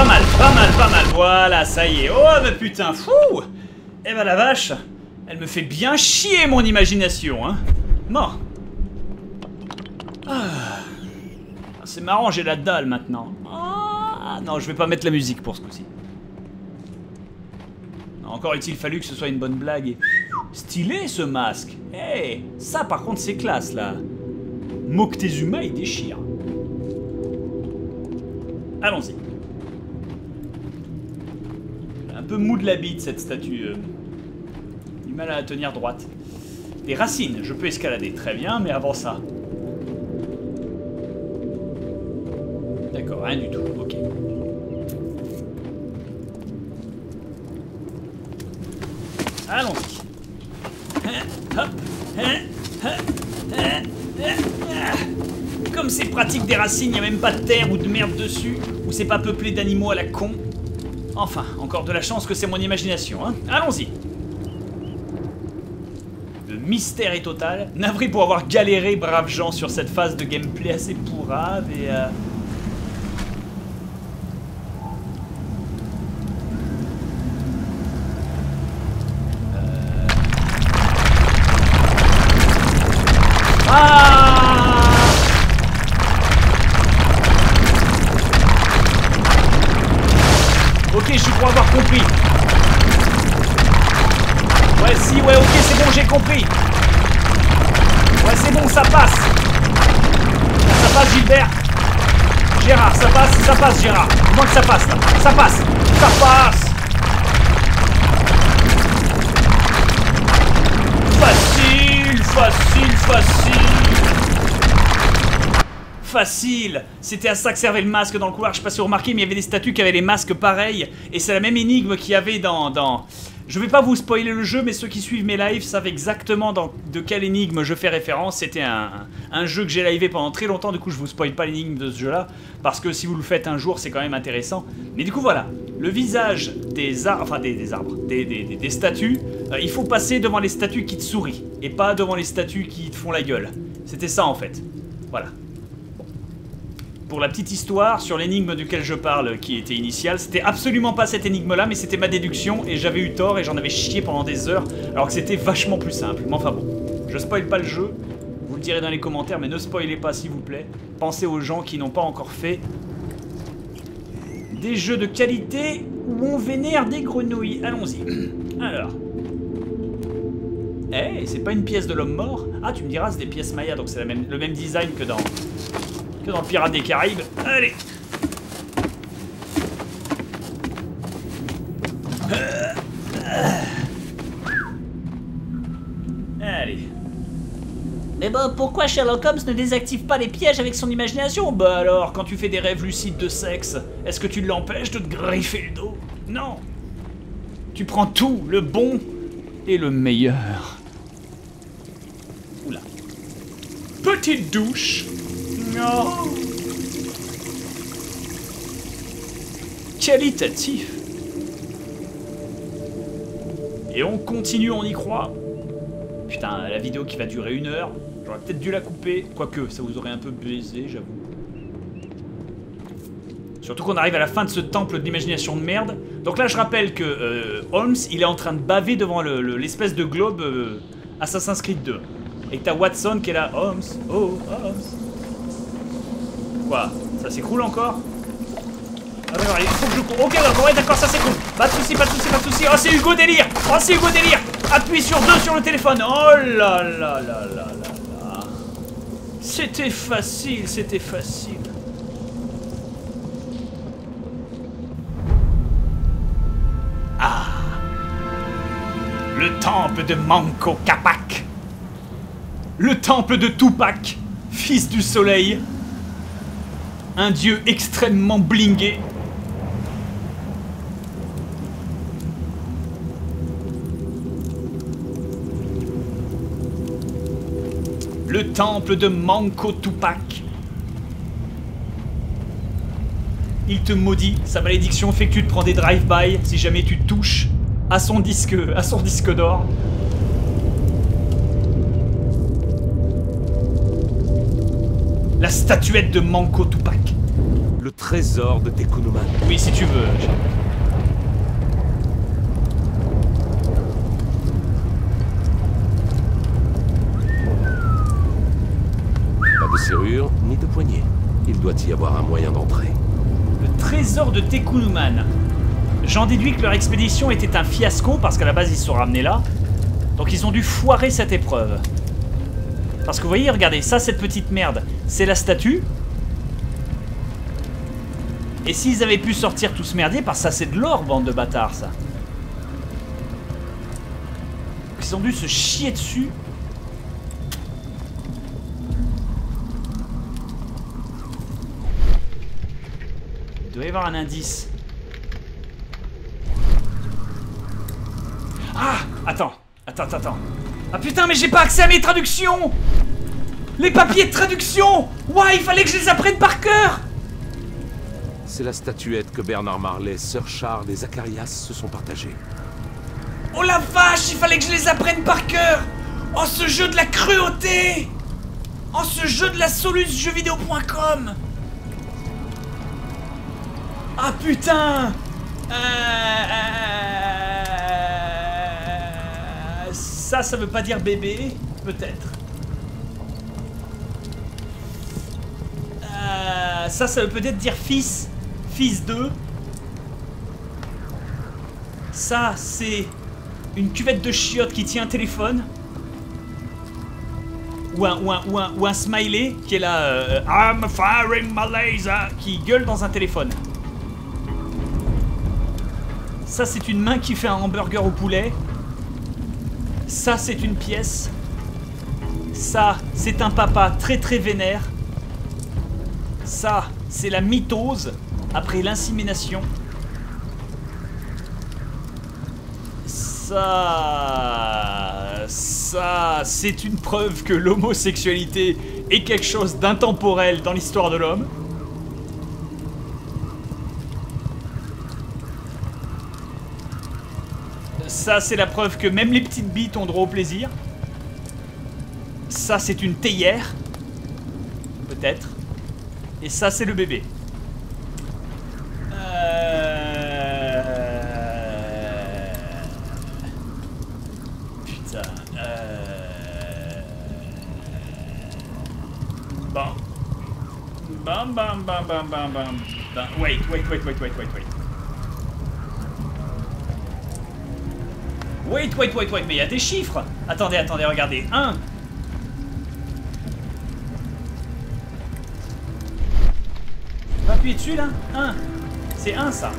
Pas mal, pas mal, pas mal. Voilà, ça y est. Oh, mais putain, fou Eh ben la vache, elle me fait bien chier mon imagination, hein. Bon. Ah. C'est marrant, j'ai la dalle maintenant. Ah, non, je vais pas mettre la musique pour ce coup-ci. Encore est-il fallu que ce soit une bonne blague. Stylé ce masque. Eh, ça par contre c'est classe là. Moctezuma il déchire. Allons-y peu mou de la bite, cette statue. Euh. Du mal à la tenir droite. Des racines, je peux escalader, très bien, mais avant ça... D'accord, rien du tout, ok. Allons. Comme c'est pratique des racines, il n'y a même pas de terre ou de merde dessus, ou c'est pas peuplé d'animaux à la con. Enfin, encore de la chance que c'est mon imagination, hein. Allons-y. Le mystère est total. Navré pour avoir galéré, braves gens, sur cette phase de gameplay assez pourrave et... Euh... C'était à ça que servait le masque dans le couloir, je sais pas si vous remarquez, mais il y avait des statues qui avaient les masques pareils, et c'est la même énigme qu'il y avait dans, dans... Je vais pas vous spoiler le jeu, mais ceux qui suivent mes lives savent exactement de quelle énigme je fais référence. C'était un, jeu que j'ai livé pendant très longtemps, du coup je vous spoil pas l'énigme de ce jeu-là, parce que si vous le faites un jour, c'est quand même intéressant. Mais du coup voilà, le visage des arbres, enfin des, arbres, des statues, euh, il faut passer devant les statues qui te sourient, et pas devant les statues qui te font la gueule. C'était ça en fait. Voilà. Pour la petite histoire, sur l'énigme duquel je parle, qui était initiale, c'était absolument pas cette énigme-là, mais c'était ma déduction, et j'avais eu tort, et j'en avais chié pendant des heures, alors que c'était vachement plus simple. Mais enfin bon, je spoil pas le jeu, vous le direz dans les commentaires, mais ne spoilez pas s'il vous plaît. Pensez aux gens qui n'ont pas encore fait des jeux de qualité où on vénère des grenouilles. Allons-y. Alors. Eh, c'est pas une pièce de l'homme mort? Ah, tu me diras, c'est des pièces Maya, donc c'est le même design que dans que dans Pirates des Caraïbes. Allez Allez. Mais bon, pourquoi Sherlock Holmes ne désactive pas les pièges avec son imagination? Bah alors, quand tu fais des rêves lucides de sexe, est-ce que tu l'empêches de te griffer le dos? Non Tu prends tout, le bon et le meilleur. Oula. Petite douche non Qualitatif Et on continue, on y croit Putain, la vidéo qui va durer une heure, j'aurais peut-être dû la couper, quoique ça vous aurait un peu baisé, j'avoue. Surtout qu'on arrive à la fin de ce temple d'imagination de merde. Donc là, je rappelle que euh, Holmes, il est en train de baver devant l'espèce de globe euh, Assassin's Creed 2. Et t'as Watson qui est là, Holmes, oh, Holmes. Quoi Ça s'écroule encore Ah d'accord, il faut que je cours. Ok d'accord, ouais d'accord, ça s'écroule. Pas de soucis, pas de soucis, pas de soucis. Oh c'est Hugo délire Oh c'est Hugo délire Appuie sur deux sur le téléphone. Oh là là là là là là. C'était facile, c'était facile. Ah Le temple de Manco Capac. Le temple de Tupac, fils du soleil un dieu extrêmement blingué. Le temple de Manco Tupac. Il te maudit, sa malédiction fait que tu te prends des drive-by si jamais tu touches à son disque, à son disque d'or. La statuette de Manco Tupac. Le trésor de Tekunuman. Oui, si tu veux. Pas de serrure, ni de poignée. Il doit y avoir un moyen d'entrer. Le trésor de Tekunuman. J'en déduis que leur expédition était un fiasco parce qu'à la base ils se sont ramenés là. Donc ils ont dû foirer cette épreuve. Parce que vous voyez, regardez, ça, cette petite merde, c'est la statue. Et s'ils avaient pu sortir tout ce merdier, parce ça, c'est de l'or, bande de bâtards, ça. Ils ont dû se chier dessus. Il doit y avoir un indice. Ah Attends, attends, attends, attends. Ah putain, mais j'ai pas accès à mes traductions Les papiers de traduction Ouais, il fallait que je les apprenne par cœur C'est la statuette que Bernard Marley, Sir Charles et Zacharias se sont partagés. Oh la vache, il fallait que je les apprenne par cœur Oh ce jeu de la cruauté Oh ce jeu de la solusjeuxvideo.com Ah putain Euh, euh, Ça, ça veut pas dire bébé Peut-être. Euh, ça, ça veut peut-être dire fils. Fils de. Ça, c'est une cuvette de chiottes qui tient un téléphone. Ou un, ou un, ou un, ou un smiley qui est là. euh, I'm firing my laser. Qui gueule dans un téléphone. Ça, c'est une main qui fait un hamburger au poulet. Ça, c'est une pièce. Ça, c'est un papa très très vénère. Ça, c'est la mitose après l'insémination. Ça, ça, c'est une preuve que l'homosexualité est quelque chose d'intemporel dans l'histoire de l'homme. Ça, c'est la preuve que même les petites bites ont droit au plaisir. Ça, c'est une théière. Peut-être. Et ça, c'est le bébé. Euh... Putain. Euh... Bon. Bam bam bam bam bam. Wait, wait, wait, wait, wait, wait, wait. Wait, wait, wait, wait, mais il y a des chiffres Attendez, attendez, regardez. 1 Pas appuyer dessus là 1 C'est 1 ça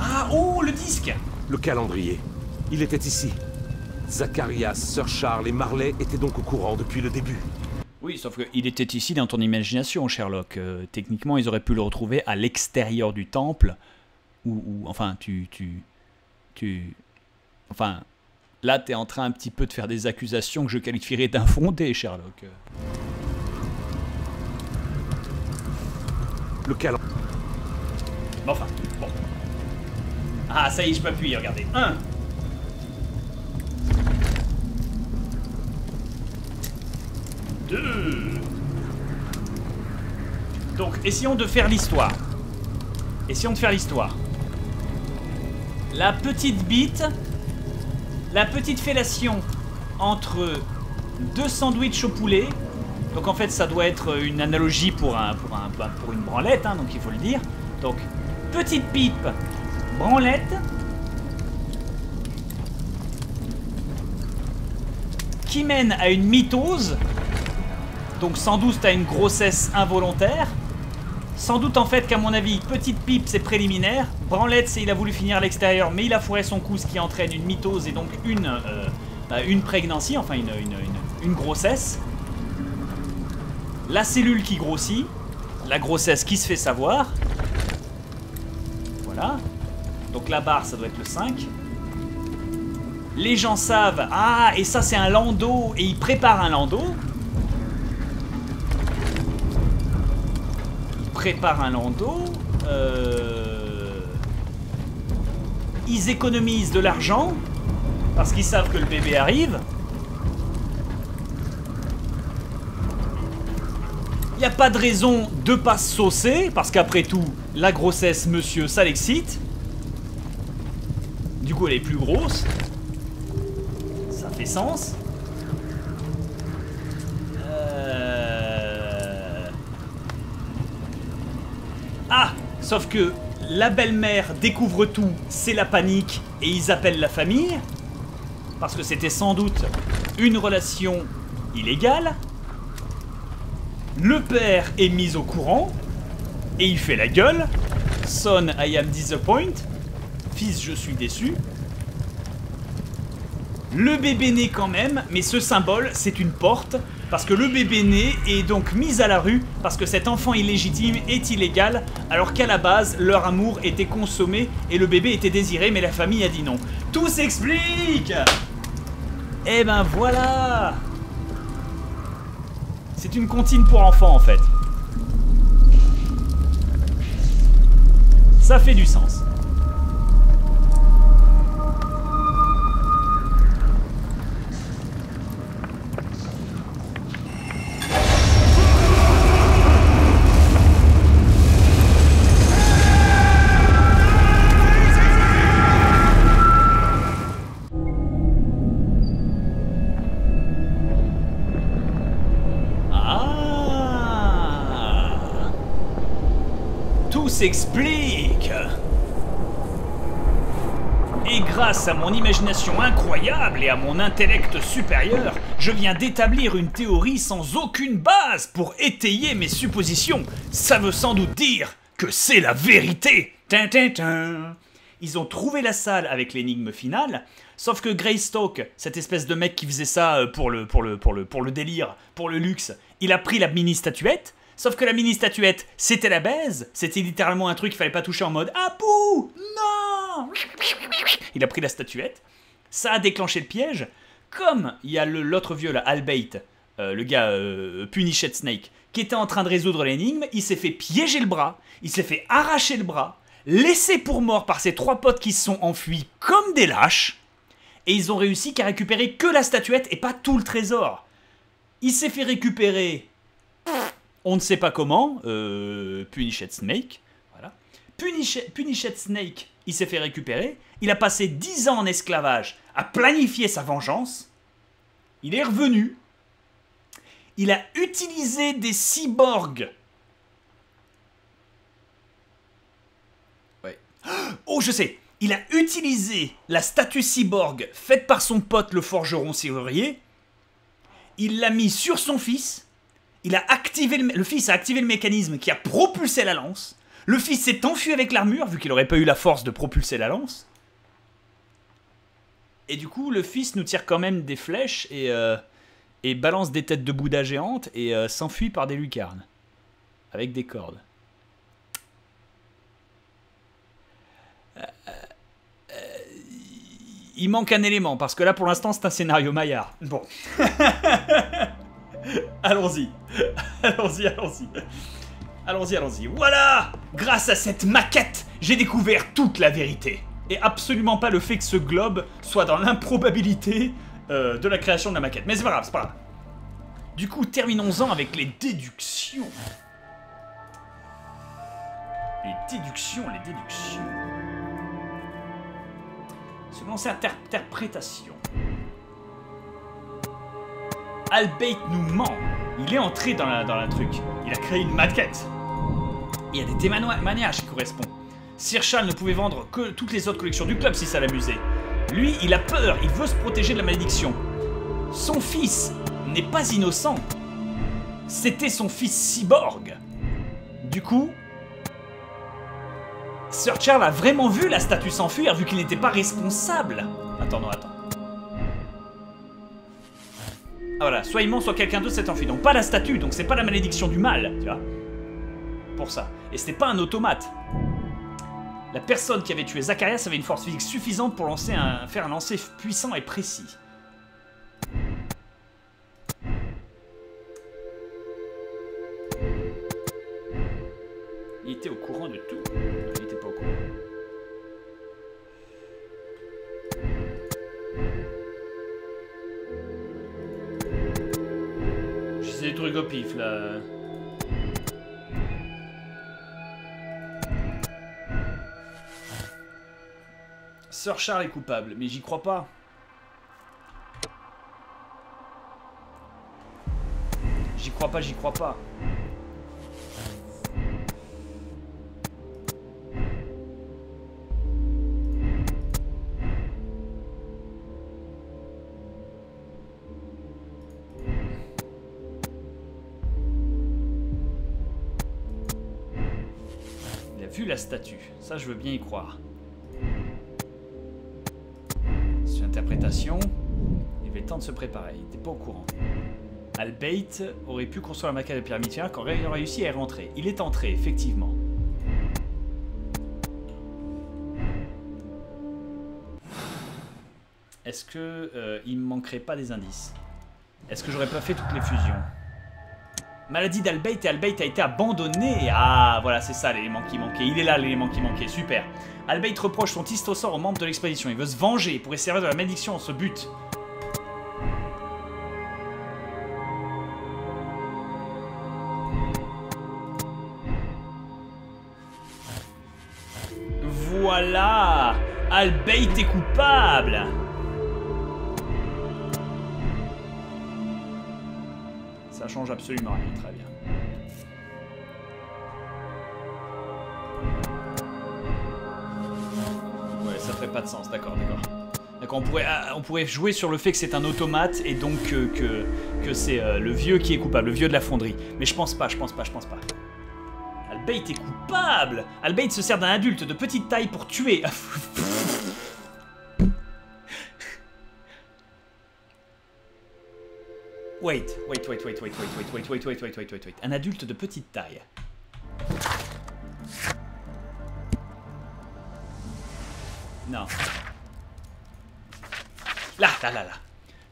Ah, oh, le disque Le calendrier. Il était ici. Zacharias, Sir Charles et Marley étaient donc au courant depuis le début. Oui, sauf qu'il était ici dans ton imagination, Sherlock. Euh, techniquement, ils auraient pu le retrouver à l'extérieur du temple. Ou, enfin, tu, tu, tu, enfin, là, t'es en train un petit peu de faire des accusations que je qualifierais d'infondées, Sherlock. Le calendrier. Bon, enfin, bon. Ah, ça y est, je peux appuyer, regardez. 1 2 Donc, essayons de faire l'histoire. Essayons de faire l'histoire. La petite bite, la petite fellation entre deux sandwichs au poulet. Donc en fait, ça doit être une analogie pour, un, pour, pour une branlette, hein, donc il faut le dire. Donc, petite pipe, branlette. Qui mène à une mitose. Donc sans doute à une grossesse involontaire. Sans doute en fait qu'à mon avis, petite pipe c'est préliminaire. Branlette c'est il a voulu finir à l'extérieur mais il a fourré son coup ce qui entraîne une mitose et donc une, euh, bah, une prégnancy, enfin une, une, une- une grossesse. La cellule qui grossit. La grossesse qui se fait savoir. Voilà. Donc la barre ça doit être le 5. Les gens savent, ah et ça c'est un landau et ils préparent un landau. Préparent un landau. euh, Ils économisent de l'argent parce qu'ils savent que le bébé arrive. Il n'y a pas de raison de pas se saucer parce qu'après tout, la grossesse, monsieur, ça l'excite. Du coup, elle est plus grosse. Ça fait sens. Sauf que la belle-mère découvre tout, c'est la panique, et ils appellent la famille. Parce que c'était sans doute une relation illégale. Le père est mis au courant, et il fait la gueule. Son, I am disappointed. Fils, je suis déçu. Le bébé naît quand même, mais ce symbole, c'est une porte. Parce que le bébé né est donc mis à la rue parce que cet enfant illégitime est illégal alors qu'à la base leur amour était consommé et le bébé était désiré mais la famille a dit non. Tout s'explique Eh ben voilà C'est une comptine pour enfants en fait. Ça fait du sens. S'explique Et grâce à mon imagination incroyable et à mon intellect supérieur, je viens d'établir une théorie sans aucune base pour étayer mes suppositions. Ça veut sans doute dire que c'est la vérité. Tin, tin, tin. Ils ont trouvé la salle avec l'énigme finale, sauf que Greystoke, cette espèce de mec qui faisait ça euh, pour le, pour le, pour le, pour le délire, pour le luxe, il a pris la mini statuette. Sauf que la mini statuette, c'était la baise, c'était littéralement un truc qu'il fallait pas toucher en mode Ah pou Non Il a pris la statuette, ça a déclenché le piège. Comme il y a l'autre vieux là, Albeit, euh, le gars euh, Punished Snake, qui était en train de résoudre l'énigme, il s'est fait piéger le bras, il s'est fait arracher le bras, laissé pour mort par ses trois potes qui se sont enfuis comme des lâches, et ils ont réussi qu'à récupérer que la statuette et pas tout le trésor. Il s'est fait récupérer, on ne sait pas comment, euh, Punished Snake, voilà. Punished, Snake, il s'est fait récupérer, il a passé 10 ans en esclavage à planifier sa vengeance, il est revenu, il a utilisé des cyborgs. Ouais. Oh, je sais. Il a utilisé la statue cyborg faite par son pote le forgeron serrurier. Il l'a mis sur son fils. Il a activé le, fils a activé le mécanisme qui a propulsé la lance. Le fils s'est enfui avec l'armure vu qu'il n'aurait pas eu la force de propulser la lance. Et du coup, le fils nous tire quand même des flèches et euh, balance des têtes de Bouddha géantes et euh, s'enfuit par des lucarnes. Avec des cordes. Euh, il manque un élément, parce que là pour l'instant c'est un scénario Maillard. Bon. allons-y. Allons-y, allons-y. Allons-y, allons-y. Voilà Grâce à cette maquette, j'ai découvert toute la vérité. Et absolument pas le fait que ce globe soit dans l'improbabilité euh, de la création de la maquette. Mais c'est pas grave, c'est pas grave. Du coup, terminons-en avec les déductions. Les déductions, les déductions. Selon cette interprétation, Albeit nous ment. Il est entré dans la, truc. Il a créé une maquette. Il y a des témoignages qui correspondent. Sir Charles ne pouvait vendre que toutes les autres collections du club si ça l'amusait. Lui, il a peur, il veut se protéger de la malédiction. Son fils n'est pas innocent. C'était son fils cyborg. Du coup, Sir Charles a vraiment vu la statue s'enfuir vu qu'il n'était pas responsable. Attends, non, attends. Voilà, soit il ment, soit quelqu'un d'autre s'est enfui. Donc pas la statue, donc c'est pas la malédiction du mal, tu vois. Pour ça. Et c'était pas un automate. La personne qui avait tué Zacharias avait une force physique suffisante pour faire un lancer puissant et précis. Il était au courant de tout. Des au pif là. Sir Charles est coupable, mais j'y crois pas. J'y crois pas, j'y crois pas. Statue, ça je veux bien y croire. Une interprétation. Il avait le temps de se préparer, il était pas au courant. Albeit aurait pu construire la maquette de pyramide quand il a réussi à y rentrer. Il est entré, effectivement. Est-ce que euh, il me manquerait pas des indices? Est-ce que j'aurais pas fait toutes les fusions? Maladie d'Albeit et Albeit a été abandonné. Ah, voilà, c'est ça l'élément qui manquait. Il est là l'élément qui manquait, super. Albeit reproche son tistosor aux membres de l'expédition. Il veut se venger pour servir de la malédiction en ce but. Voilà Albeit est coupable change absolument rien, très bien. Ouais, ça ferait pas de sens, d'accord, d'accord. D'accord, on pourrait, ah, on pourrait jouer sur le fait que c'est un automate et donc que, que c'est euh, le vieux qui est coupable, le vieux de la fonderie. Mais je pense pas, je pense pas, je pense pas. Albeit est coupable Albeit se sert d'un adulte de petite taille pour tuer. Wait, wait, wait, wait, wait, wait, wait, wait, wait, wait, wait, wait, wait, wait. Un adulte de petite taille. Non. Là, là, là, là.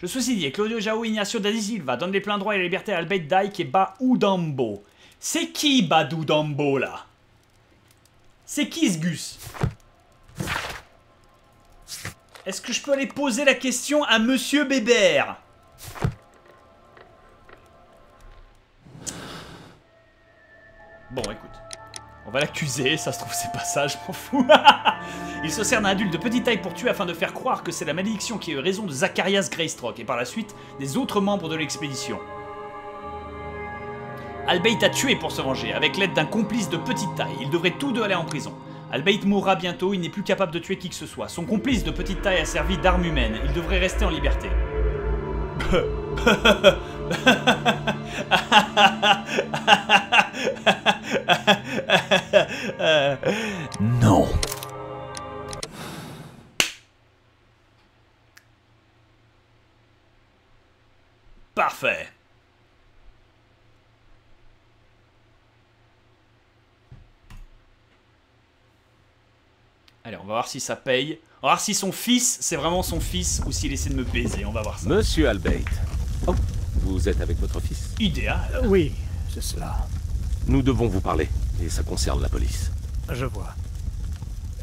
Je signé Claudio Jao Ignacio da Silva donne les pleins droits et la liberté à Albeit Dyke et Baoudambo. C'est qui Badoudambo là C'est qui ce Gus Est-ce que je peux aller poser la question à Monsieur Bébert Bon, écoute. On va l'accuser, ça se trouve c'est pas ça, je m'en fous. Il se sert d'un adulte de petite taille pour tuer afin de faire croire que c'est la malédiction qui a eu raison de Zacharias Greystroke et par la suite des autres membres de l'expédition. Albeit a tué pour se venger, avec l'aide d'un complice de petite taille. Ils devraient tous deux aller en prison. Albeit mourra bientôt, il n'est plus capable de tuer qui que ce soit. Son complice de petite taille a servi d'arme humaine. Il devrait rester en liberté. non. Parfait. Allez, on va voir si ça paye. On va voir si son fils, c'est vraiment son fils ou s'il essaie de me baiser. On va voir ça. Monsieur Albeit. Oh, vous êtes avec votre fils Idéal euh, Oui, c'est cela. Nous devons vous parler, et ça concerne la police. Je vois.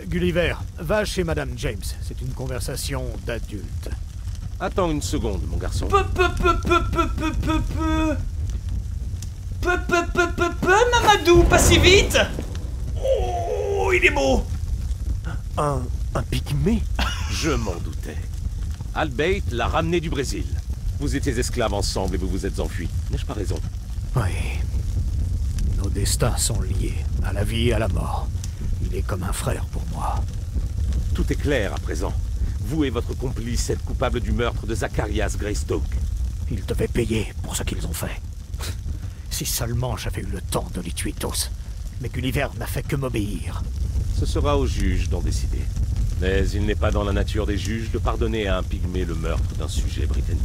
Gulliver, va chez Madame James. C'est une conversation d'adulte. Attends une seconde, mon garçon. Peu, peu, peu, peu, peu, peu, peu, peu. Peu, peu, peu, peu, peu, Mamadou, pas si vite Oh, il est beau Un... un pygmée? Je m'en doutais. Albeit l'a ramené du Brésil. Vous étiez esclaves ensemble et vous vous êtes enfuis. N'ai-je pas raison? Oui. Nos destins sont liés, à la vie et à la mort. Il est comme un frère pour moi. Tout est clair à présent. Vous et votre complice êtes coupables du meurtre de Zacharias Greystoke. Ils devaient payer pour ce qu'ils ont fait. Si seulement j'avais eu le temps de les tuer tous. Mais Gulliver n'a fait que m'obéir. Ce sera au juge d'en décider. Mais il n'est pas dans la nature des juges de pardonner à un pygmée le meurtre d'un sujet britannique.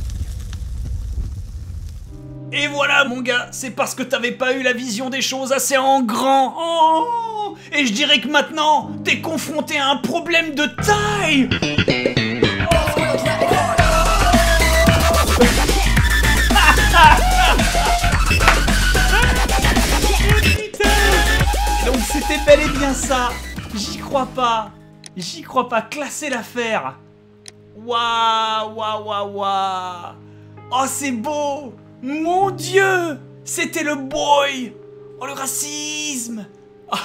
Et voilà mon gars, c'est parce que t'avais pas eu la vision des choses assez en grand. Oh Et je dirais que maintenant, t'es confronté à un problème de taille. Donc c'était bel et bien ça. J'y crois pas. J'y crois pas, classer l'affaire. Waouh, waouh, waouh, waouh. Oh c'est beau Mon dieu C'était le boy Oh le racisme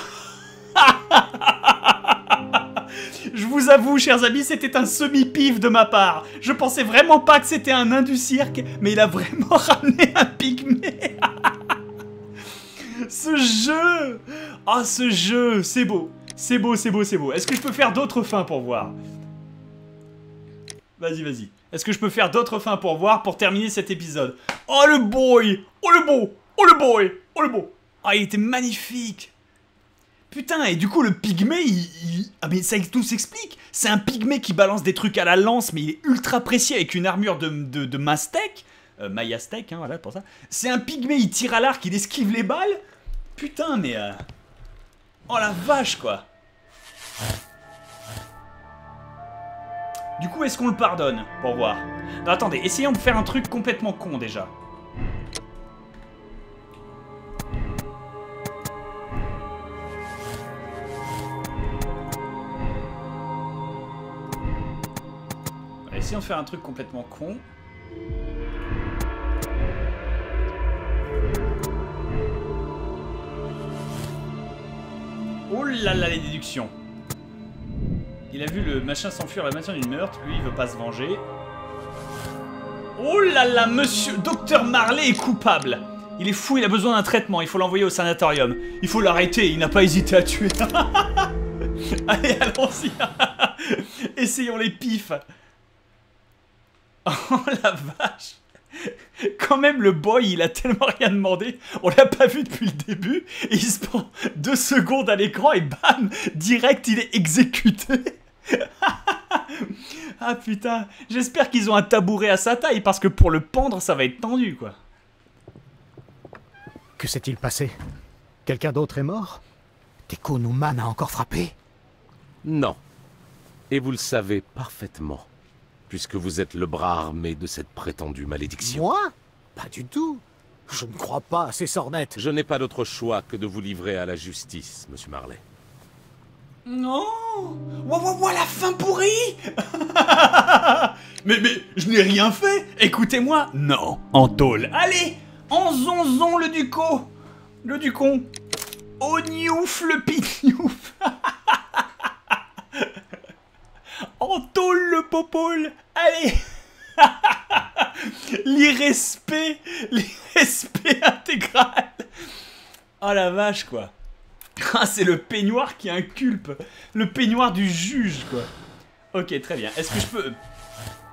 Je vous avoue, chers amis, c'était un semi-pif de ma part. Je pensais vraiment pas que c'était un nain du cirque, mais il a vraiment ramené un pygmée. ce jeu Oh, ce jeu C'est beau. C'est beau, c'est beau, c'est beau. Est-ce que je peux faire d'autres fins pour voir? Vas-y, vas-y. Est-ce que je peux faire d'autres fins pour voir pour terminer cet épisode? Oh, le boy Oh, le beau Oh, le boy Oh, le beau Ah, il était magnifique Putain, et du coup, le pygmée, il, Ah, mais ça tout s'explique C'est un pygmée qui balance des trucs à la lance, mais il est ultra précis avec une armure de, de, de mastec euh, hein, voilà pour ça. C'est un pygmée, il tire à l'arc, il esquive les balles. Putain, mais. euh, Oh la vache, quoi. Du coup, est-ce qu'on le pardonne Pour voir? Non, attendez, essayons de faire un truc complètement con déjà. Essayons de faire un truc complètement con. Oh là là, les déductions. Il a vu le machin s'enfuir la matin d'une meurtre, lui il veut pas se venger. Oh là là, monsieur Docteur Marley est coupable. Il est fou, il a besoin d'un traitement, il faut l'envoyer au sanatorium. Il faut l'arrêter, il n'a pas hésité à tuer. Allez, allons-y. Essayons les pifs. Oh la vache. Quand même, le boy, il a tellement rien demandé. On l'a pas vu depuis le début. Il se prend deux secondes à l'écran et bam, direct, il est exécuté. ah putain, j'espère qu'ils ont un tabouret à sa taille parce que pour le pendre, ça va être tendu quoi. Que s'est-il passé? Quelqu'un d'autre est mort? Teko Numan a encore frappé? Non. Et vous le savez parfaitement, puisque vous êtes le bras armé de cette prétendue malédiction. Moi? Pas du tout. Je ne crois pas à ces sornettes. Je n'ai pas d'autre choix que de vous livrer à la justice, monsieur Marley. Non. Ouah, ouah, ouah, la fin pourrie. Mais, mais, je n'ai rien fait. Écoutez-moi. Non, en tôle. Allez. Enzonzon le duco. Le ducon. Ognouf le pignouf En tôle le popole. Allez. L'irrespect. L'irrespect intégral. Oh la vache quoi ah, c'est le peignoir qui inculpe. Le peignoir du juge, quoi. Ok, très bien. Est-ce que je peux...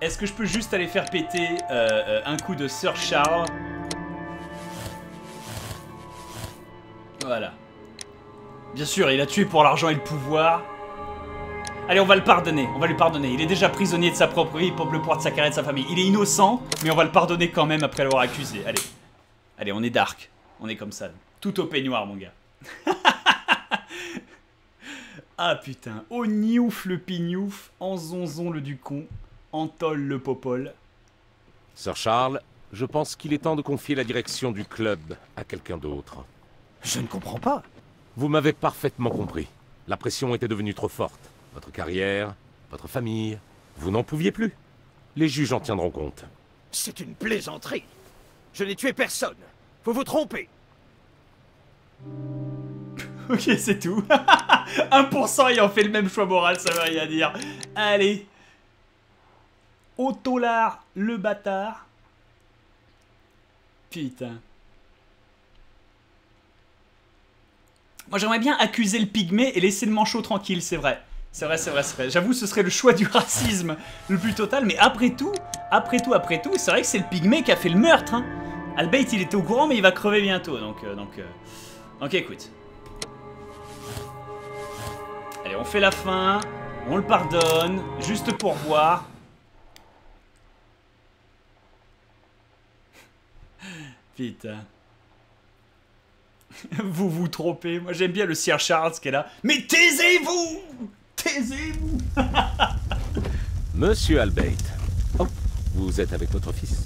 Est-ce que je peux juste aller faire péter euh, euh, un coup de Sir Charles? Voilà. Bien sûr, il a tué pour l'argent et le pouvoir. Allez, on va le pardonner. On va lui pardonner. Il est déjà prisonnier de sa propre vie pour le pouvoir de sa carrière de sa famille. Il est innocent, mais on va le pardonner quand même après l'avoir accusé. Allez. Allez, on est dark. On est comme ça. Tout au peignoir, mon gars. ah putain. Ognouf le pignouf, Enzonzon le ducon, Antol le popole. Sir Charles, je pense qu'il est temps de confier la direction du club à quelqu'un d'autre. Je ne comprends pas. Vous m'avez parfaitement compris. La pression était devenue trop forte. Votre carrière, votre famille, vous n'en pouviez plus. Les juges en tiendront compte. C'est une plaisanterie. Je n'ai tué personne. Vous vous trompez. Ok, c'est tout. 1% ayant fait le même choix moral, ça veut rien dire. Allez. Autolar, le bâtard. Putain. Moi, j'aimerais bien accuser le pygmée et laisser le manchot tranquille, c'est vrai. C'est vrai, c'est vrai, c'est vrai. J'avoue, ce serait le choix du racisme le plus total. Mais après tout, après tout, après tout, c'est vrai que c'est le pygmée qui a fait le meurtre. Hein. Albeit, il était au courant, mais il va crever bientôt. Donc, euh, donc, euh, donc écoute. Allez, on fait la fin. On le pardonne. Juste pour voir. Putain. vous vous trompez. Moi, j'aime bien le Sir Charles qui est là. Mais taisez-vous Taisez-vous Monsieur Albate. Oh, vous êtes avec votre fils.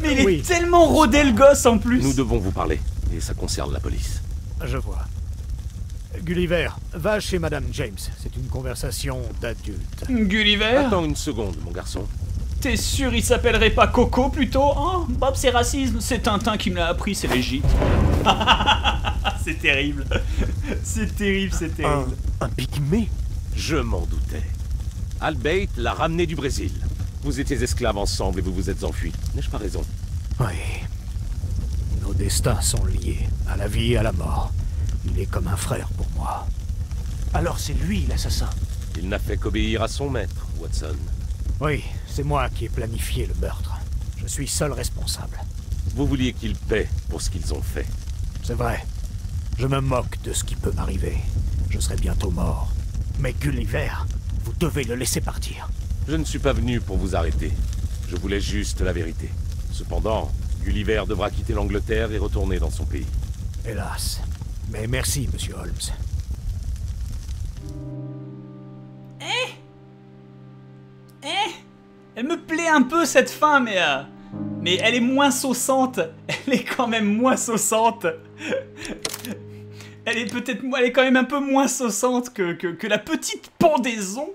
Mais il Oui. est tellement rodé le gosse en plus Nous devons vous parler, et ça concerne la police. Je vois. Gulliver, va chez Madame James. C'est une conversation d'adulte. Gulliver Attends une seconde, mon garçon. T'es sûr il s'appellerait pas Coco plutôt Hein? Bob c'est racisme, c'est Tintin qui me l'a appris, c'est légitime. c'est terrible. C'est terrible, c'est Un, terrible. un pygmée? Je m'en doutais. Albate l'a ramené du Brésil. Vous étiez esclaves ensemble et vous vous êtes enfuis. N'ai-je pas raison? Oui. Nos destins sont liés, à la vie et à la mort. Il est comme un frère pour moi. Alors c'est lui l'assassin Il n'a fait qu'obéir à son maître, Watson. Oui, c'est moi qui ai planifié le meurtre. Je suis seul responsable. Vous vouliez qu'ils paient pour ce qu'ils ont fait. C'est vrai. Je me moque de ce qui peut m'arriver. Je serai bientôt mort. Mais Gulliver, vous devez le laisser partir. Je ne suis pas venu pour vous arrêter. Je voulais juste la vérité. Cependant, Gulliver devra quitter l'Angleterre et retourner dans son pays. Hélas. Mais merci, monsieur Holmes. Elle me plaît un peu cette fin, mais... euh, mais elle est moins saucante. Elle est quand même moins saucante. Elle est peut-être... Elle est quand même un peu moins saucante que, que, que la petite pendaison.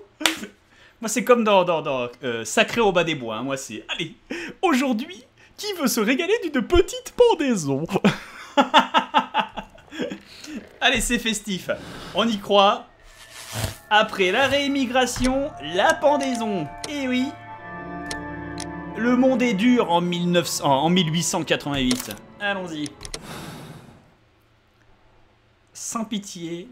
Moi, c'est comme dans, dans, dans euh, Sacré au bas des bois. hein. Moi, c'est... Allez, aujourd'hui, qui veut se régaler d'une petite pendaison Allez, c'est festif. On y croit. Après la réémigration, la pendaison. Et oui, le monde est dur en, 1900, en 1888. Allons-y. Sans pitié.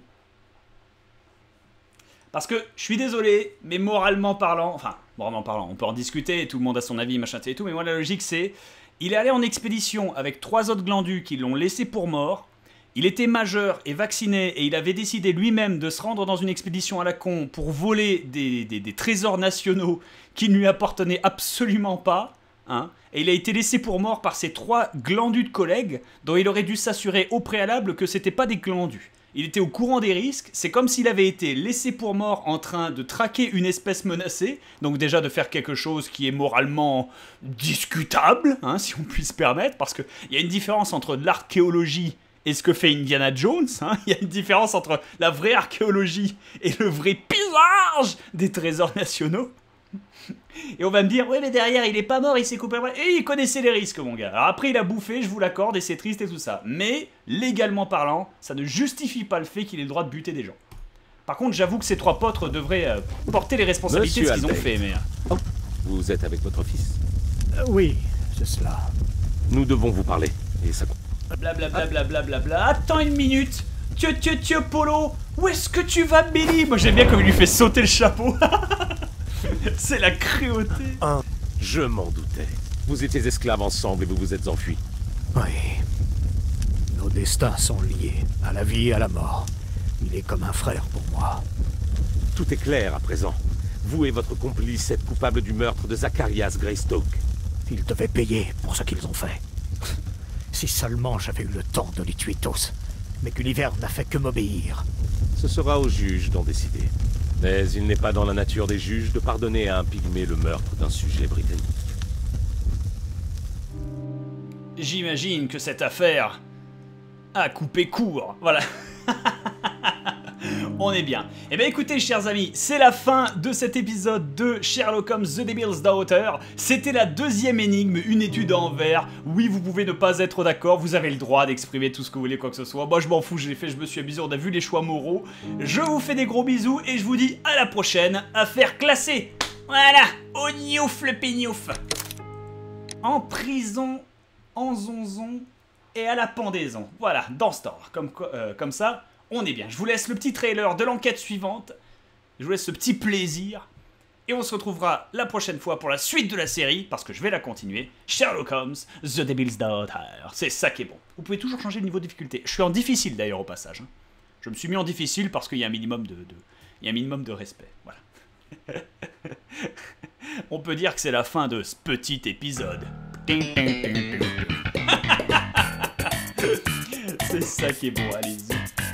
Parce que, je suis désolé, mais moralement parlant, enfin, moralement parlant, on peut en discuter, tout le monde a son avis, machin, et tout, mais moi la logique c'est, il est allé en expédition avec trois autres glandus qui l'ont laissé pour mort, il était majeur et vacciné et il avait décidé lui-même de se rendre dans une expédition à la con pour voler des, trésors nationaux qui ne lui appartenaient absolument pas. Hein, et il a été laissé pour mort par ses trois glandus de collègues dont il aurait dû s'assurer au préalable que c'était pas des glandus. Il était au courant des risques, c'est comme s'il avait été laissé pour mort en train de traquer une espèce menacée, donc déjà de faire quelque chose qui est moralement discutable, hein, si on puisse se permettre, parce qu'il y a une différence entre l'archéologie et ce que fait Indiana Jones, hein. il y a une différence entre la vraie archéologie et le vrai pillage des trésors nationaux. Et on va me dire, ouais, mais derrière, il est pas mort, il s'est coupé. Et il connaissait les risques, mon gars. Alors après, il a bouffé, je vous l'accorde, et c'est triste et tout ça. Mais, légalement parlant, ça ne justifie pas le fait qu'il ait le droit de buter des gens. Par contre, j'avoue que ces trois potres devraient euh, porter les responsabilités de ce qu'ils ont fait, mais. euh, Vous êtes avec votre fils. Euh, oui, c'est cela. Nous devons vous parler. Et ça Blablabla, blablabla. Attends une minute. Tieu, tieu, tieu, Polo. Où est-ce que tu vas, Billy? Moi, j'aime bien comme il lui fait sauter le chapeau. c'est la cruauté. Je m'en doutais. Vous étiez esclaves ensemble et vous vous êtes enfuis. Oui. Nos destins sont liés, à la vie et à la mort. Il est comme un frère pour moi. Tout est clair à présent. Vous et votre complice êtes coupables du meurtre de Zacharias Greystoke. Ils devaient payer pour ce qu'ils ont fait. Si seulement j'avais eu le temps de les tuer tous. Mais Gulliver n'a fait que m'obéir. Ce sera au juge d'en décider. Mais il n'est pas dans la nature des juges de pardonner à un pygmée le meurtre d'un sujet britannique. J'imagine que cette affaire a coupé court. Voilà. On est bien. Eh bien écoutez chers amis, c'est la fin de cet épisode de Sherlock Holmes The Devil's Daughter. C'était la deuxième énigme, une étude en verre. Oui, vous pouvez ne pas être d'accord, vous avez le droit d'exprimer tout ce que vous voulez, quoi que ce soit. Moi je m'en fous, je l'ai fait, je me suis amusé, on a vu les choix moraux. Je vous fais des gros bisous et je vous dis à la prochaine. Affaire classée. Voilà, au le pignouf. En prison en zonzon et à la pendaison. Voilà, dans ce ordre. Comme, euh, comme ça, on est bien. Je vous laisse le petit trailer de l'enquête suivante. Je vous laisse ce petit plaisir. Et on se retrouvera la prochaine fois pour la suite de la série, parce que je vais la continuer. Sherlock Holmes, The Devil's Daughter. C'est ça qui est bon. Vous pouvez toujours changer de niveau de difficulté. Je suis en difficile d'ailleurs au passage. hein. Je me suis mis en difficile parce qu'il y a un minimum de, y a un minimum de respect. Voilà. on peut dire que c'est la fin de ce petit épisode. C'est ça qui est bon, allez-y.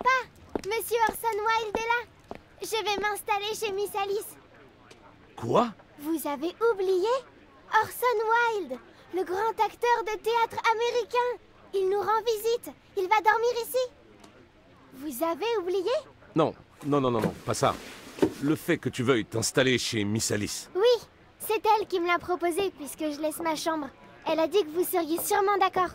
Papa, Monsieur Orson Wilde est là. Je vais m'installer chez Miss Alice. Quoi? Vous avez oublié? Orson Wilde, le grand acteur de théâtre américain. Il nous rend visite. Il va dormir ici. Vous avez oublié? Non, non, non, non, non, pas ça. Le fait que tu veuilles t'installer chez Miss Alice. Oui, c'est elle qui me l'a proposé puisque je laisse ma chambre. Elle a dit que vous seriez sûrement d'accord.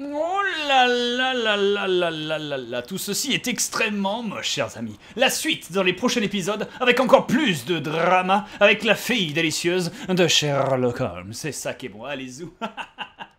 Oh là là là là là là là là, tout ceci est extrêmement moche, chers amis. La suite dans les prochains épisodes, avec encore plus de drama, avec la fille délicieuse de Sherlock Holmes. C'est ça qui est bon, allez-y.